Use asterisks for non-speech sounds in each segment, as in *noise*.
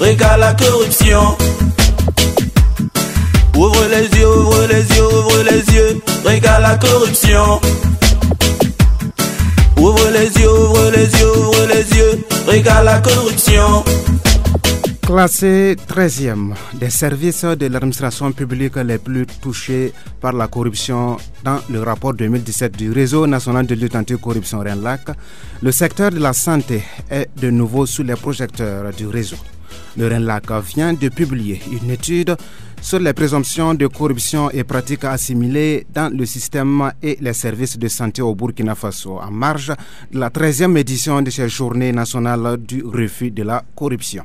régale la corruption. Ouvre les yeux, ouvre les yeux, ouvre les yeux, régale la corruption. Ouvre les yeux, ouvre les yeux, ouvre les yeux, régale la corruption. Classé 13e des services de l'administration publique les plus touchés par la corruption dans le rapport 2017 du Réseau national de lutte anti-corruption RENLAC, le secteur de la santé est de nouveau sous les projecteurs du réseau. Le RENLAC vient de publier une étude sur les présomptions de corruption et pratiques assimilées dans le système et les services de santé au Burkina Faso en marge de la 13e édition de cette journée nationale du refus de la corruption.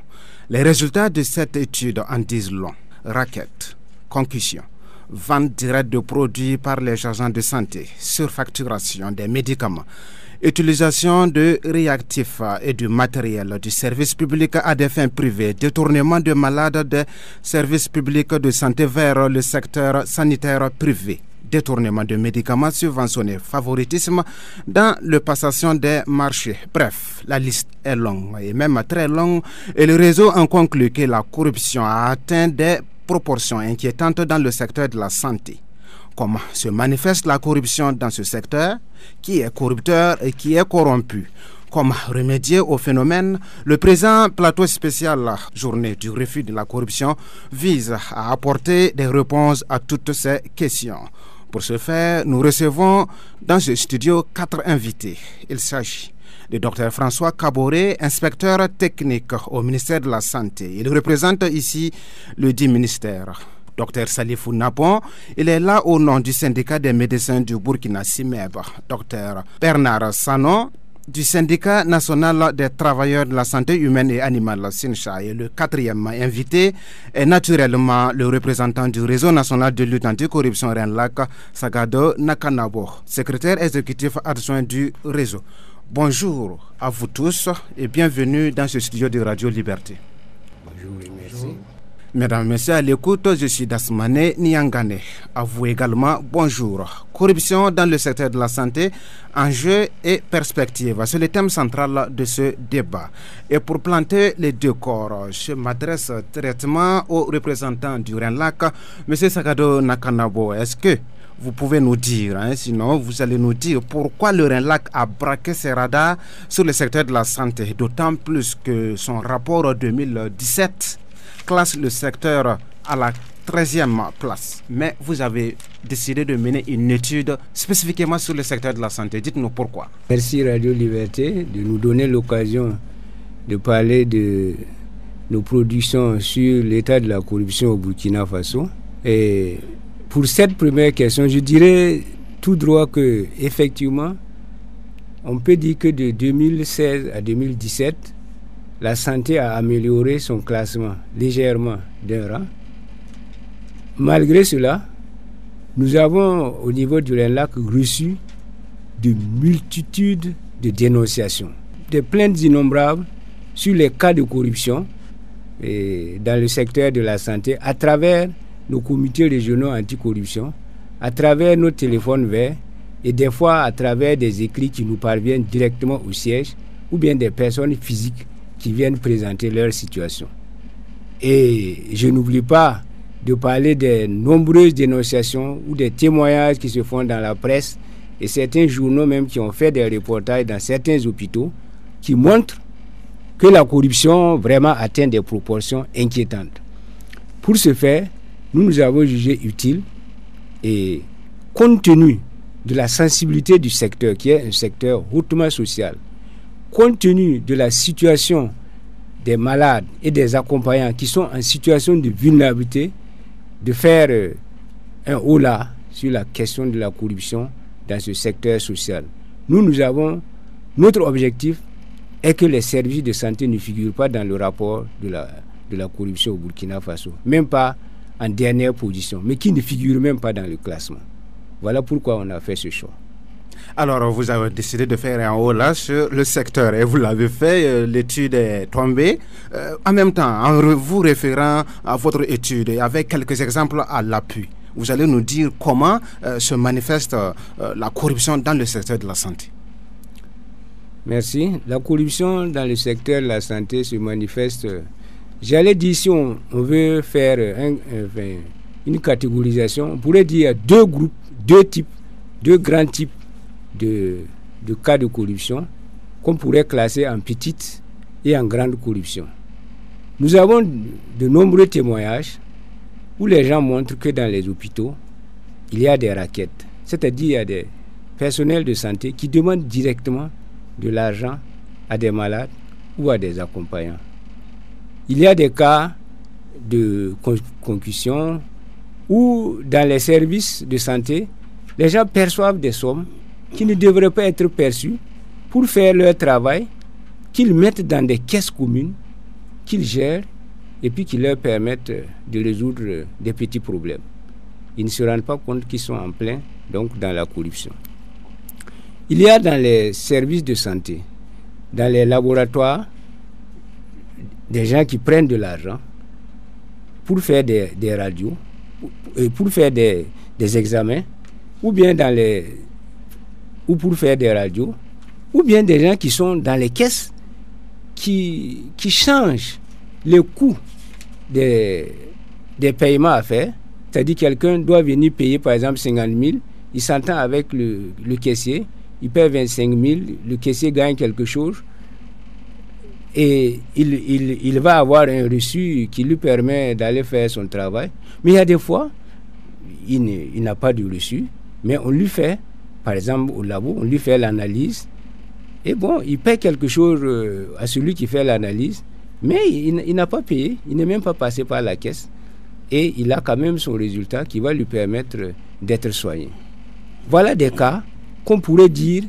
Les résultats de cette étude en disent long. Raquettes, concussion, vente directe de produits par les agents de santé, surfacturation des médicaments, utilisation de réactifs et du matériel du service public à des fins privées, détournement de malades des services publics de santé vers le secteur sanitaire privé détournement de médicaments subventionnés, favoritisme dans le passation des marchés. Bref, la liste est longue et même très longue et le réseau en conclut que la corruption a atteint des proportions inquiétantes dans le secteur de la santé. Comment se manifeste la corruption dans ce secteur Qui est corrupteur et qui est corrompu Comment remédier au phénomène? Le présent plateau spécial Journée du refus de la corruption vise à apporter des réponses à toutes ces questions. Pour ce faire, nous recevons dans ce studio quatre invités. Il s'agit du Dr François Caboret, inspecteur technique au ministère de la Santé. Il représente ici le dit ministère. Dr Salifou Napon, il est là au nom du syndicat des médecins du Burkina Simeb. Dr Bernard Sanon, du syndicat national des travailleurs de la santé humaine et animale, SINCHA. Et le quatrième invité est naturellement le représentant du réseau national de lutte anticorruption RENLAC, Sagado Nakanabo, secrétaire exécutif adjoint du réseau. Bonjour à vous tous et bienvenue dans ce studio de Radio Liberté. Bonjour et merci. Mesdames, Messieurs, à l'écoute, je suis Dasmane Niangane. À vous également, bonjour. Corruption dans le secteur de la santé, enjeux et perspectives. C'est le thème central de ce débat. Et pour planter les deux corps, je m'adresse directement aux représentants du RENLAC, M. Sagado Nakanabo. Est-ce que vous pouvez nous dire, hein, sinon vous allez nous dire pourquoi le RENLAC a braqué ses radars sur le secteur de la santé, d'autant plus que son rapport 2017 classe le secteur à la 13e place. Mais vous avez décidé de mener une étude spécifiquement sur le secteur de la santé. Dites-nous pourquoi. Merci Radio Liberté de nous donner l'occasion de parler de nos productions sur l'état de la corruption au Burkina Faso. Et pour cette première question, je dirais tout droit que effectivement, on peut dire que de 2016 à 2017, la santé a amélioré son classement légèrement d'un rang. Malgré cela, nous avons au niveau du RENLAC reçu de multitudes de dénonciations, des plaintes innombrables sur les cas de corruption dans le secteur de la santé à travers nos comités régionaux anticorruption, à travers nos téléphones verts et des fois à travers des écrits qui nous parviennent directement au siège ou bien des personnes physiques qui viennent présenter leur situation. Et je n'oublie pas de parler des nombreuses dénonciations ou des témoignages qui se font dans la presse et certains journaux même qui ont fait des reportages dans certains hôpitaux qui montrent que la corruption vraiment atteint des proportions inquiétantes. Pour ce faire, nous nous avons jugé utile et compte tenu de la sensibilité du secteur qui est un secteur hautement social, compte tenu de la situation des malades et des accompagnants qui sont en situation de vulnérabilité, de faire euh, un haut sur la question de la corruption dans ce secteur social. Nous, nous avons, notre objectif est que les services de santé ne figurent pas dans le rapport de la, de la corruption au Burkina Faso, même pas en dernière position, mais qui ne figurent même pas dans le classement. Voilà pourquoi on a fait ce choix. Alors, vous avez décidé de faire un haut là sur le secteur et vous l'avez fait, euh, l'étude est tombée. Euh, en même temps, en vous référant à votre étude et avec quelques exemples à l'appui, vous allez nous dire comment euh, se manifeste la corruption dans le secteur de la santé. Merci. La corruption dans le secteur de la santé se manifeste j'allais dire, si on, veut faire une catégorisation, on pourrait dire deux groupes, deux types, deux grands types de, cas de corruption qu'on pourrait classer en petite et en grande corruption. Nous avons de nombreux témoignages où les gens montrent que dans les hôpitaux, il y a des raquettes. C'est-à-dire il y a des personnels de santé qui demandent directement de l'argent à des malades ou à des accompagnants. Il y a des cas de concussion où dans les services de santé, les gens perçoivent des sommes qui ne devraient pas être perçues pour faire leur travail, qu'ils mettent dans des caisses communes, qu'ils gèrent et puis qui leur permettent de résoudre des petits problèmes. Ils ne se rendent pas compte qu'ils sont en plein donc dans la corruption. Il y a dans les services de santé, dans les laboratoires, des gens qui prennent de l'argent pour faire des, radios, pour faire des, des, examens, ou bien dans les, ou pour faire des radios, ou bien des gens qui sont dans les caisses qui, qui changent le coût des, des paiements à faire. C'est-à-dire quelqu'un doit venir payer par exemple 50 000, il s'entend avec le, le caissier, il paie 25 000, le caissier gagne quelque chose et il, il, il, va avoir un reçu qui lui permet d'aller faire son travail. Mais il y a des fois, il n'a pas de reçu, mais on lui fait, par exemple au labo, on lui fait l'analyse. Et bon, il paie quelque chose euh, à celui qui fait l'analyse, mais il, n'a pas payé, il n'est même pas passé par la caisse. Et il a quand même son résultat qui va lui permettre d'être soigné. Voilà des cas qu'on pourrait dire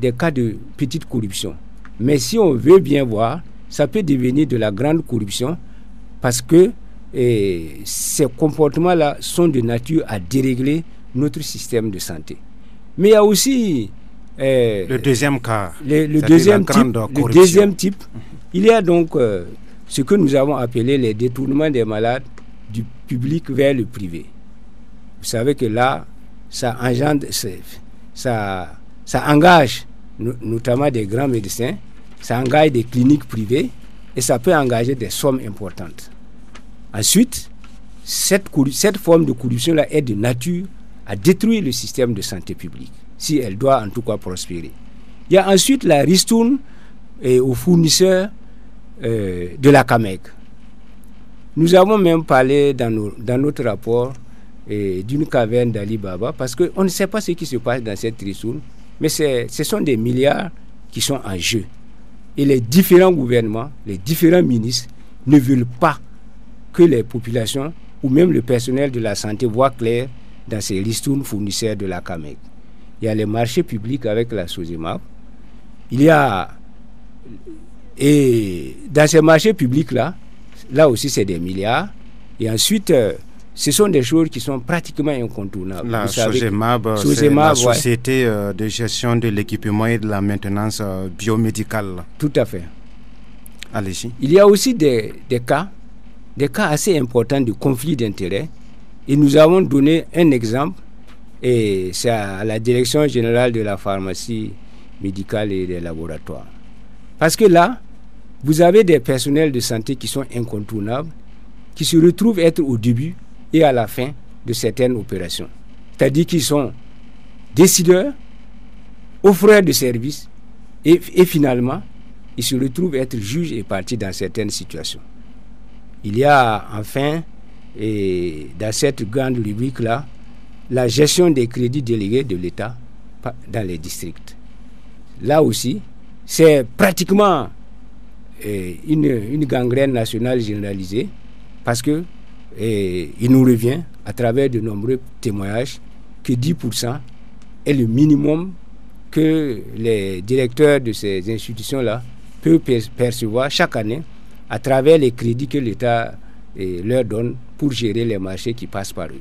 des cas de petite corruption. Mais si on veut bien voir, ça peut devenir de la grande corruption parce que ces comportements-là sont de nature à dérégler notre système de santé. Mais il y a aussi... Eh, le deuxième cas. Le, deuxième, type, le deuxième type. Il y a donc euh, ce que nous avons appelé les détournements des malades du public vers le privé. Vous savez que là, ça engendre, ça, ça engage notamment des grands médecins, ça engage des cliniques privées et ça peut engager des sommes importantes. Ensuite, cette, cette forme de corruption-là est de nature à détruire le système de santé publique, si elle doit en tout cas prospérer. Il y a ensuite la ristourne et aux fournisseurs euh, de la CAMEC. Nous avons même parlé dans, notre rapport d'une caverne d'Ali Baba parce qu'on ne sait pas ce qui se passe dans cette ristourne mais ce sont des milliards qui sont en jeu. Et les différents gouvernements, les différents ministres ne veulent pas que les populations ou même le personnel de la santé voient clair dans ces listournes fournisseurs de la CAMEC. Il y a les marchés publics avec la SOSEMAP. Il y a. Et dans ces marchés publics-là, là aussi, c'est des milliards. Et ensuite, euh, ce sont des choses qui sont pratiquement incontournables. La SOGEMAB, c'est la société euh, de gestion de l'équipement et de la maintenance euh, biomédicale. Tout à fait. Allez-y. Il y a aussi des, des, cas, des cas assez importants de conflit d'intérêts. Et nous avons donné un exemple, et c'est à la Direction générale de la pharmacie médicale et des laboratoires. Parce que là, vous avez des personnels de santé qui sont incontournables, qui se retrouvent être au début et à la fin de certaines opérations. C'est-à-dire qu'ils sont décideurs, offreurs de services et, finalement, ils se retrouvent être juges et partis dans certaines situations. Il y a enfin, et dans cette grande rubrique-là, la gestion des crédits délégués de l'État dans les districts. Là aussi, c'est pratiquement eh, une, gangrène nationale généralisée parce que et il nous revient à travers de nombreux témoignages que 10% est le minimum que les directeurs de ces institutions-là peuvent percevoir chaque année à travers les crédits que l'État eh, leur donne pour gérer les marchés qui passent par eux.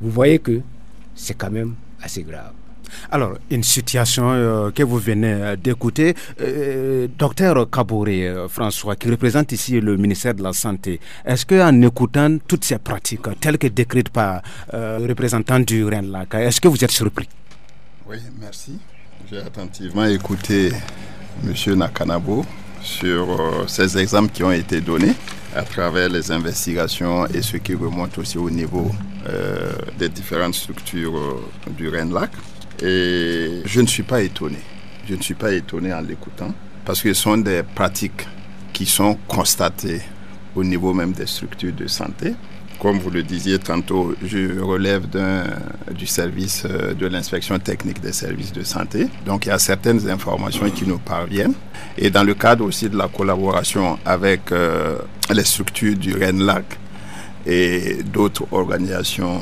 Vous voyez que c'est quand même assez grave. Alors, une situation euh, que vous venez euh, d'écouter, euh, docteur Kabouré François, qui représente ici le ministère de la Santé, est-ce qu'en écoutant toutes ces pratiques telles que décrites par le représentant du RENLAC, est-ce que vous êtes surpris? Oui, merci. J'ai attentivement écouté M. Nakanabo sur ces exemples qui ont été donnés. À travers les investigations et ce qui remonte aussi au niveau euh, des différentes structures euh, du RENLAC. Et je ne suis pas étonné. Je ne suis pas étonné en l'écoutant parce que ce sont des pratiques qui sont constatées au niveau même des structures de santé. Comme vous le disiez tantôt, je relève du service euh, de l'inspection technique des services de santé. Donc il y a certaines informations qui nous parviennent. Et dans le cadre aussi de la collaboration avec euh, les structures du RENLAC et d'autres organisations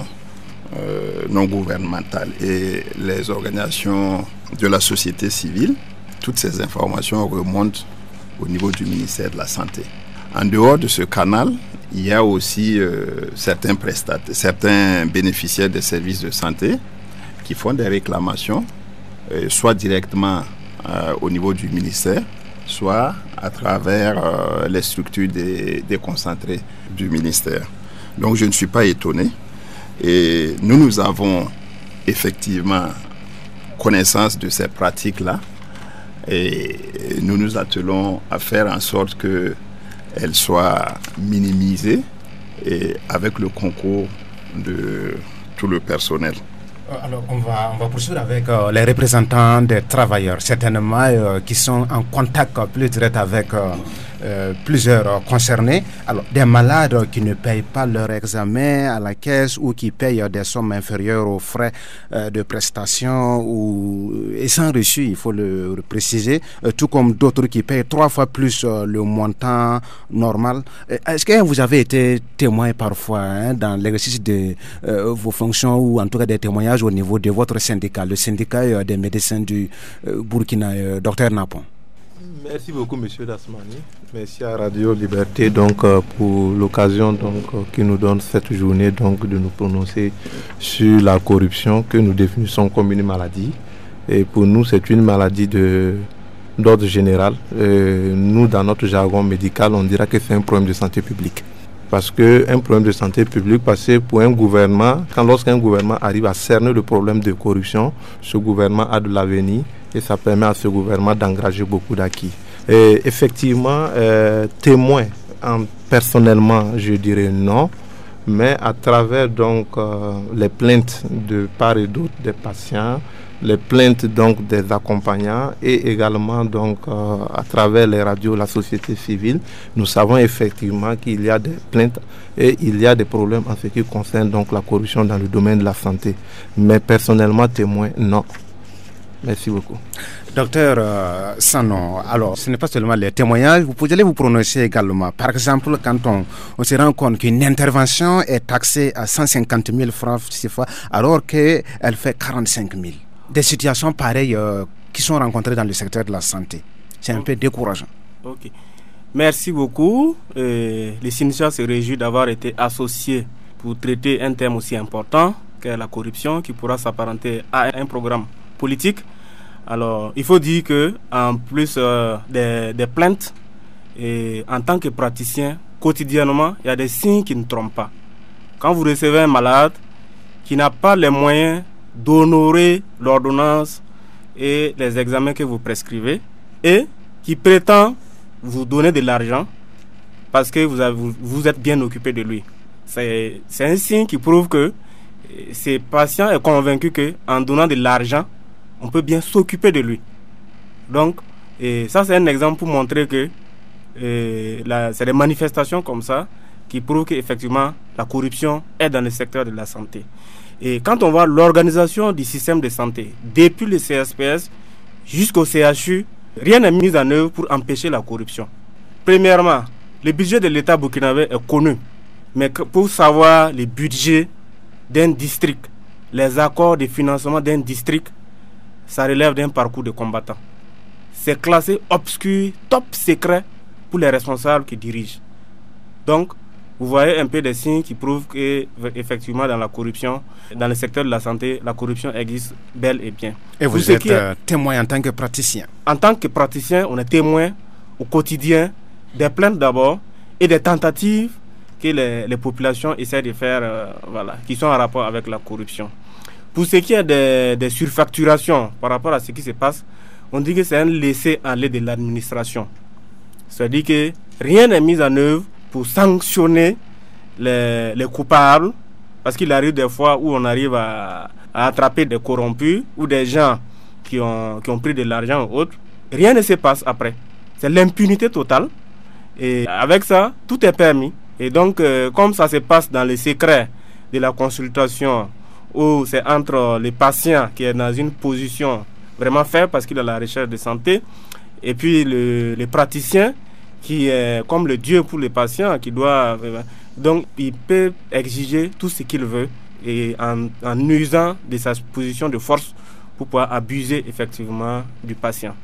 euh, non gouvernementales et les organisations de la société civile, toutes ces informations remontent au niveau du ministère de la Santé. En dehors de ce canal, il y a aussi euh, certains prestataires, certains bénéficiaires des services de santé qui font des réclamations, euh, soit directement euh, au niveau du ministère, soit à travers les structures déconcentrées du ministère. Donc je ne suis pas étonné. Et nous, nous avons effectivement connaissance de ces pratiques-là. Et nous nous attelons à faire en sorte que elle soit minimisée et avec le concours de tout le personnel. Euh, alors, on va, on va poursuivre avec euh, les représentants des travailleurs, certainement euh, qui sont en contact plus direct avec euh, plusieurs concernés. Alors, des malades qui ne payent pas leur examen à la caisse ou qui payent des sommes inférieures aux frais euh, de prestation ou et sans reçu, il faut le, préciser, euh, tout comme d'autres qui payent trois fois plus le montant normal. Est-ce que vous avez été témoin parfois hein, dans l'exercice de vos fonctions ou en tout cas des témoignages au niveau de votre syndicat, le syndicat des médecins du Burkina, docteur Napon? Merci beaucoup, Monsieur Dasmani. Merci à Radio Liberté donc euh, pour l'occasion donc euh, qui nous donne cette journée donc de nous prononcer sur la corruption que nous définissons comme une maladie. Et pour nous, c'est une maladie d'ordre général. nous, dans notre jargon médical, on dira que c'est un problème de santé publique. Parce qu'un problème de santé publique, parce que pour un gouvernement, quand lorsqu'un gouvernement arrive à cerner le problème de corruption, ce gouvernement a de l'avenir et ça permet à ce gouvernement d'engager beaucoup d'acquis. Effectivement, euh, témoin, personnellement, je dirais non, mais à travers donc euh, les plaintes de part et d'autre des patients, les plaintes donc des accompagnants et également donc euh, à travers les radios, la société civile, nous savons effectivement qu'il y a des plaintes et il y a des problèmes en ce qui concerne donc la corruption dans le domaine de la santé. Mais personnellement, témoin, non. Merci beaucoup. Docteur euh, Sanon, alors ce n'est pas seulement les témoignages, vous pouvez vous prononcer également. Par exemple, quand on, on se rend compte qu'une intervention est taxée à 150 000 francs fois, alors qu'elle fait 45 000. Des situations pareilles euh, qui sont rencontrées dans le secteur de la santé. C'est un peu décourageant. Ok. Merci beaucoup. Euh, les syndicats se réjouissent d'avoir été associés pour traiter un thème aussi important qu'est la corruption, qui pourra s'apparenter à un programme Alors, il faut dire que en plus euh, des, plaintes, et en tant que praticien, quotidiennement, il y a des signes qui ne trompent pas. Quand vous recevez un malade qui n'a pas les moyens d'honorer l'ordonnance et les examens que vous prescrivez et qui prétend vous donner de l'argent parce que vous, vous êtes bien occupé de lui. C'est un signe qui prouve que ces patients est convaincu que en donnant de l'argent, on peut bien s'occuper de lui. Donc, ça c'est un exemple pour montrer que c'est des manifestations comme ça qui prouvent qu'effectivement la corruption est dans le secteur de la santé. Et quand on voit l'organisation du système de santé, depuis le CSPS jusqu'au CHU, rien n'est mis en œuvre pour empêcher la corruption. Premièrement, le budget de l'État burkinabé est connu. Mais pour savoir le budget d'un district, les accords de financement d'un district, ça relève d'un parcours de combattant. C'est classé obscur, top secret pour les responsables qui dirigent. Donc, vous voyez un peu des signes qui prouvent que effectivement dans la corruption, dans le secteur de la santé, la corruption existe bel et bien. Et vous êtes euh, témoin en tant que praticien En tant que praticien, on est témoin au quotidien des plaintes d'abord et des tentatives que les, populations essaient de faire, euh, voilà, qui sont en rapport avec la corruption. Pour ce qui est des, surfacturations par rapport à ce qui se passe, on dit que c'est un laisser-aller de l'administration. C'est-à-dire que rien n'est mis en œuvre pour sanctionner les, les coupables, parce qu'il arrive des fois où on arrive à, attraper des corrompus ou des gens qui ont, qui ont pris de l'argent ou autre, rien ne se passe après. C'est l'impunité totale. Et avec ça, tout est permis. Et donc, euh, comme ça se passe dans les secrets de la consultation, où c'est entre le patient qui est dans une position vraiment faible parce qu'il a la recherche de santé, et puis le, le praticien qui est comme le Dieu pour les patients, qui doit... Euh, donc, il peut exiger tout ce qu'il veut et en, en usant de sa position de force pour pouvoir abuser effectivement du patient.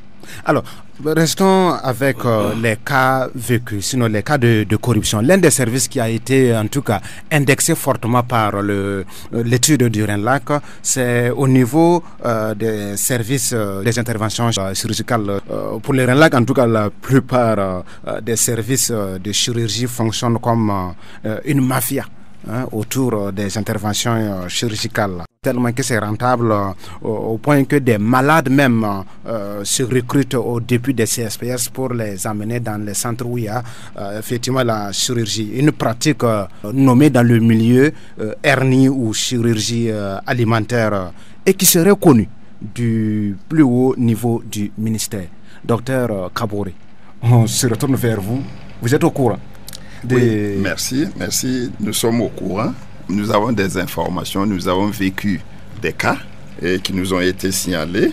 Alors, restons avec euh, les cas vécus, sinon les cas de, corruption. L'un des services qui a été en tout cas indexé fortement par le- l'étude du RENLAC, c'est au niveau euh, des services euh, des interventions euh, chirurgicales. Euh, pour le RENLAC, en tout cas, la plupart euh, euh, des services euh, de chirurgie fonctionnent comme euh, une mafia hein, autour euh, des interventions euh, chirurgicales. Tellement que c'est rentable euh, au, point que des malades même euh, se recrutent au début des CSPS pour les amener dans les centres où il y a euh, effectivement la chirurgie. Une pratique euh, nommée dans le milieu euh, hernie ou chirurgie euh, alimentaire euh, et qui serait connue du plus haut niveau du ministère. Docteur euh, Kabore, on se retourne vers vous. Vous êtes au courant. Oui, merci, merci. Nous sommes au courant. Nous avons des informations, nous avons vécu des cas et qui nous ont été signalés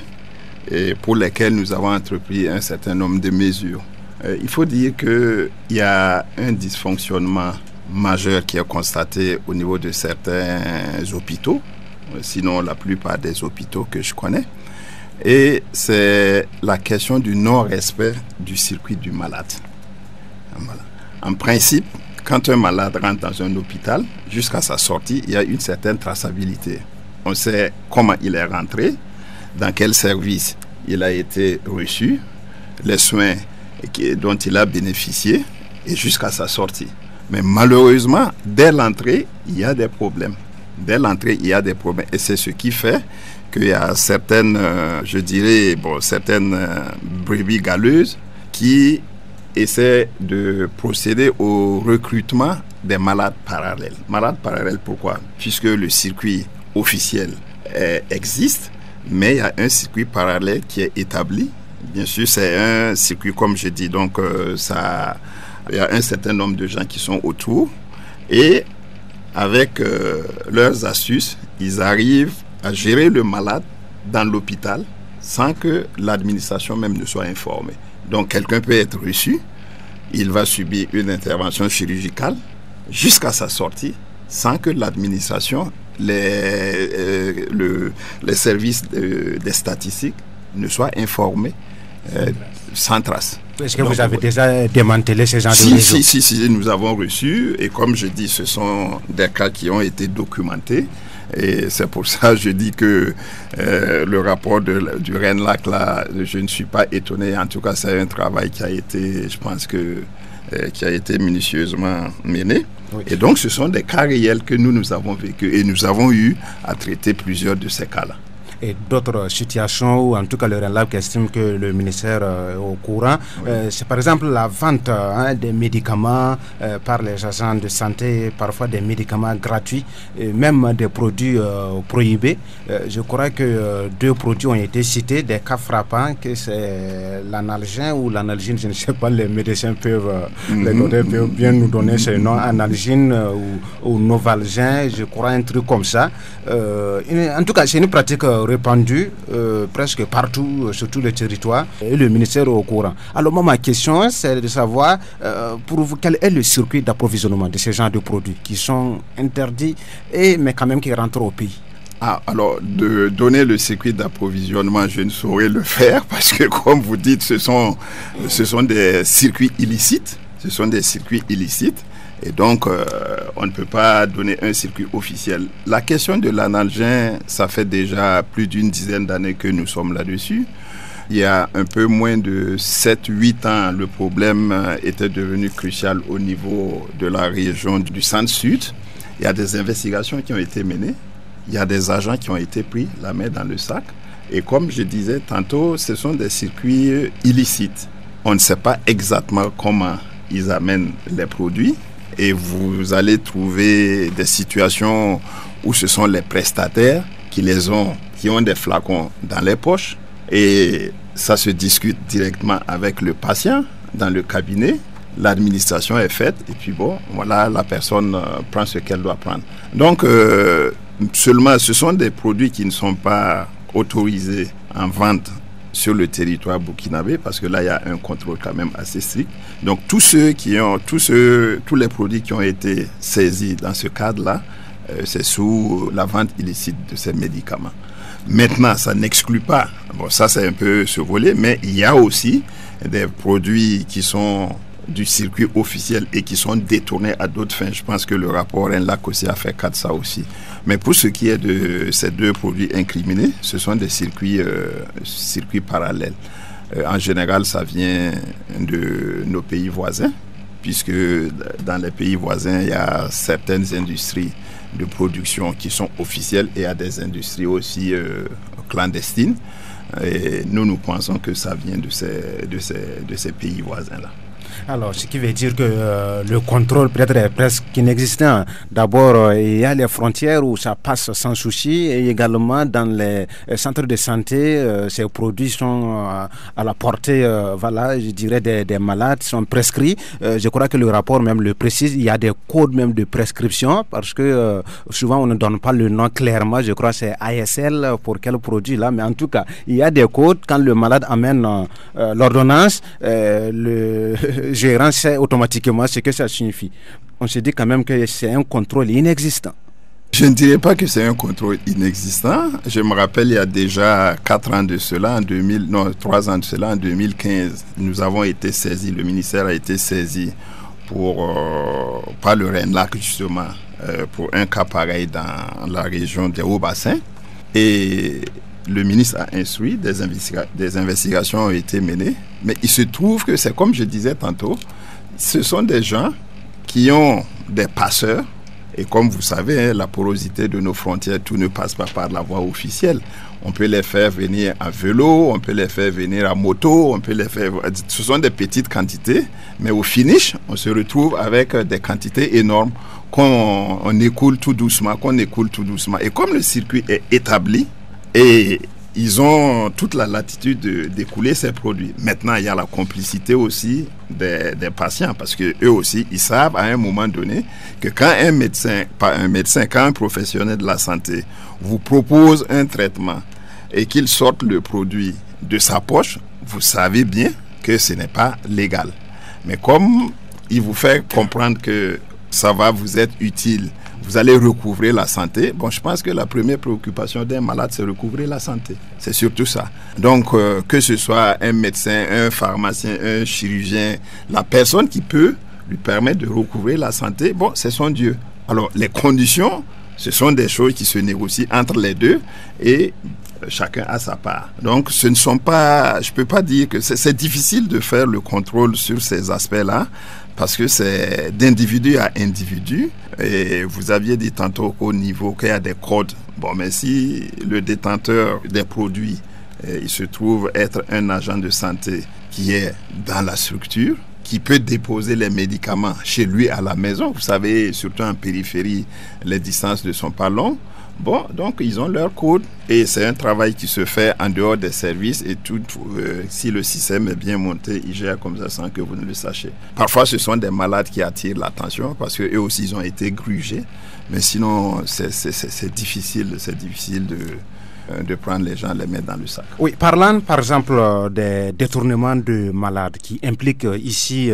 et pour lesquels nous avons entrepris un certain nombre de mesures. Euh, il faut dire qu'il y a un dysfonctionnement majeur qui est constaté au niveau de certains hôpitaux, sinon la plupart des hôpitaux que je connais. Et c'est la question du non-respect du circuit du malade. En principe, quand un malade rentre dans un hôpital, jusqu'à sa sortie, il y a une certaine traçabilité. On sait comment il est rentré, dans quel service il a été reçu, les soins dont il a bénéficié et jusqu'à sa sortie. Mais malheureusement, dès l'entrée, il y a des problèmes. Dès l'entrée, il y a des problèmes. Et c'est ce qui fait qu'il y a certaines, euh, je dirais, bon, certaines euh, brebis galeuses qui essaient de procéder au recrutement des malades parallèles. Malades parallèles, pourquoi? Puisque le circuit officiel euh, existe, mais il y a un circuit parallèle qui est établi. Bien sûr, c'est un circuit, comme je dis, donc euh, ça, il y a un certain nombre de gens qui sont autour et avec euh, leurs astuces, ils arrivent à gérer le malade dans l'hôpital sans que l'administration même ne soit informée. Donc quelqu'un peut être reçu, il va subir une intervention chirurgicale jusqu'à sa sortie sans que l'administration, les, euh, le- les services de- des statistiques ne soient informés euh, sans trace. Est-ce que Donc, vous avez déjà démantelé ces gens si, si, nous avons reçu, et comme je dis, ce sont des cas qui ont été documentés. Et c'est pour ça que je dis que euh, le rapport de, du RENLAC, là, je ne suis pas étonné. En tout cas, c'est un travail qui a été, je pense que, euh, qui a été minutieusement mené. Oui. Et donc, ce sont des cas réels que nous, nous avons vécu. Et nous avons eu à traiter plusieurs de ces cas-là. Et d'autres situations où en tout cas le RENLAB qui estime que le ministère euh, est au courant. Euh, c'est par exemple la vente hein, des médicaments euh, par les agents de santé, parfois des médicaments gratuits, et même des produits prohibés. Je crois que deux produits ont été cités, des cas frappants, que c'est l'analgin ou l'analgine, je ne sais pas, les médecins peuvent, euh, les docteurs peuvent bien nous donner ce nom, analgine ou, ou novalgin, je crois un truc comme ça. Euh, en tout cas, c'est une pratique répandue euh, presque partout, euh, sur tout le territoire, et le ministère est au courant. Alors, moi, ma question, c'est de savoir, euh, pour vous, quel est le circuit d'approvisionnement de ces genres de produits qui sont interdits, et, mais quand même qui rentrent au pays? Ah, alors, de donner le circuit d'approvisionnement, je ne saurais le faire *laughs* parce que, comme vous dites, ce sont, ce sont des circuits illicites. Ce sont des circuits illicites. Et donc, euh, on ne peut pas donner un circuit officiel. La question de l'analgin, ça fait déjà plus d'une dizaine d'années que nous sommes là-dessus. Il y a un peu moins de 7-8 ans, le problème euh, était devenu crucial au niveau de la région du centre-sud. Il y a des investigations qui ont été menées. Il y a des agents qui ont été pris la main dans le sac. Et comme je disais tantôt, ce sont des circuits illicites. On ne sait pas exactement comment ils amènent les produits. Et vous allez trouver des situations où ce sont les prestataires qui les ont, qui ont des flacons dans les poches et ça se discute directement avec le patient dans le cabinet. L'administration est faite et puis bon, voilà, la personne euh, prend ce qu'elle doit prendre. Donc, euh, seulement, ce sont des produits qui ne sont pas autorisés en vente sur le territoire burkinabé parce que là il y a un contrôle quand même assez strict. Donc tous ceux qui ont tous les produits qui ont été saisis dans ce cadre-là, euh, c'est sous la vente illicite de ces médicaments. Maintenant, ça n'exclut pas. Bon, ça c'est un peu ce volet, mais il y a aussi des produits qui sont du circuit officiel et qui sont détournés à d'autres fins. Je pense que le rapport NLAC aussi a fait cas ça aussi. Mais pour ce qui est de ces deux produits incriminés, ce sont des circuits, euh, circuits parallèles. Euh, en général, ça vient de nos pays voisins, puisque dans les pays voisins, il y a certaines industries de production qui sont officielles et il y a des industries aussi euh, clandestines. Et nous, nous pensons que ça vient de ces, de ces, de ces pays voisins-là. Alors, ce qui veut dire que euh, le contrôle peut-être est presque inexistant. D'abord, euh, il y a les frontières où ça passe sans souci et également dans les euh, centres de santé, ces produits sont à la portée, voilà, je dirais, des, des, malades, sont prescrits. je crois que le rapport même le précise, il y a des codes même de prescription parce que souvent on ne donne pas le nom clairement, je crois que c'est ASL pour quel produit là, mais en tout cas, il y a des codes quand le malade amène l'ordonnance, le *laughs* gérant sait automatiquement ce que ça signifie. On se dit quand même que c'est un contrôle inexistant. Je ne dirais pas que c'est un contrôle inexistant. Je me rappelle, il y a déjà 4 ans de cela, en 2000, non, 3 ans de cela, en 2015, nous avons été saisis, le ministère a été saisi pour, euh, par le RENLAC justement, euh, pour un cas pareil dans la région des Hauts-Bassins. Et le ministre a instruit, des, des investigations ont été menées, mais il se trouve que c'est comme je disais tantôt, ce sont des gens qui ont des passeurs, et comme vous savez, hein, la porosité de nos frontières, tout ne passe pas par la voie officielle. On peut les faire venir à vélo, on peut les faire venir à moto, on peut les faire... Ce sont des petites quantités, mais au finish, on se retrouve avec des quantités énormes qu'on on écoule tout doucement, qu'on écoule tout doucement. Et comme le circuit est établi, et ils ont toute la latitude d'écouler ces produits. Maintenant, il y a la complicité aussi des, patients parce que eux aussi, ils savent à un moment donné que quand un médecin, pas un médecin, quand un professionnel de la santé vous propose un traitement et qu'il sorte le produit de sa poche, vous savez bien que ce n'est pas légal. Mais comme il vous fait comprendre que ça va vous être utile vous allez recouvrer la santé. Bon, je pense que la première préoccupation d'un malade, c'est recouvrer la santé. C'est surtout ça. Donc, euh, que ce soit un médecin, un pharmacien, un chirurgien, la personne qui peut lui permettre de recouvrer la santé, bon, c'est son Dieu. Alors, les conditions, ce sont des choses qui se négocient entre les deux et chacun a sa part. Donc, ce ne sont pas, je peux pas dire que c'est difficile de faire le contrôle sur ces aspects-là parce que c'est d'individu à individu. Et vous aviez dit tantôt qu'au niveau qu'il y a des codes. Bon, mais si le détenteur des produits, eh, il se trouve être un agent de santé qui est dans la structure, qui peut déposer les médicaments chez lui à la maison. Vous savez, surtout en périphérie, les distances ne sont pas longues. Bon, donc ils ont leur code et c'est un travail qui se fait en dehors des services et tout, euh, si le système est bien monté, il gère comme ça sans que vous ne le sachiez. Parfois, ce sont des malades qui attirent l'attention parce qu'eux aussi, ils ont été grugés. Mais sinon, c'est difficile, c'est difficile de, de prendre les gens, les mettre dans le sac. Oui, parlant par exemple euh, des détournements de malades qui impliquent euh, ici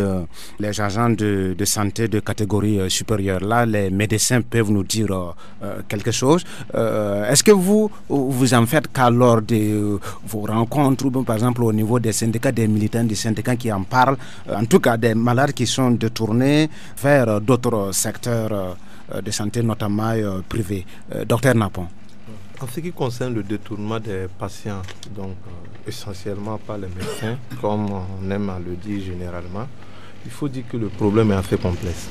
les agents de, santé de catégorie supérieure, là les médecins peuvent nous dire quelque chose. Est-ce que vous, vous en faites cas lors de vos rencontres par exemple au niveau des syndicats, des militants des syndicats qui en parlent, en tout cas des malades qui sont détournés vers d'autres secteurs de santé, notamment privés? docteur Napon. En ce qui concerne le détournement des patients, donc euh, essentiellement par les médecins, *coughs* comme on aime à le dire généralement, il faut dire que le problème est assez complexe.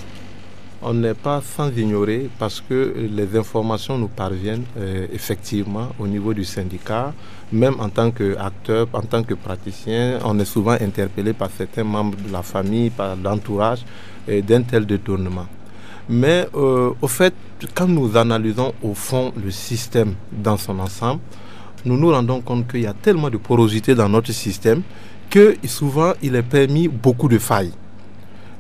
on n'est pas sans ignorer parce que les informations nous parviennent euh, effectivement au niveau du syndicat, même en tant qu'acteur, en tant que praticien, on est souvent interpellé par certains membres de la famille, par l'entourage d'un tel détournement. Mais euh, au fait, quand nous analysons au fond le système dans son ensemble, nous nous rendons compte qu'il y a tellement de porosité dans notre système que souvent il est permis beaucoup de failles.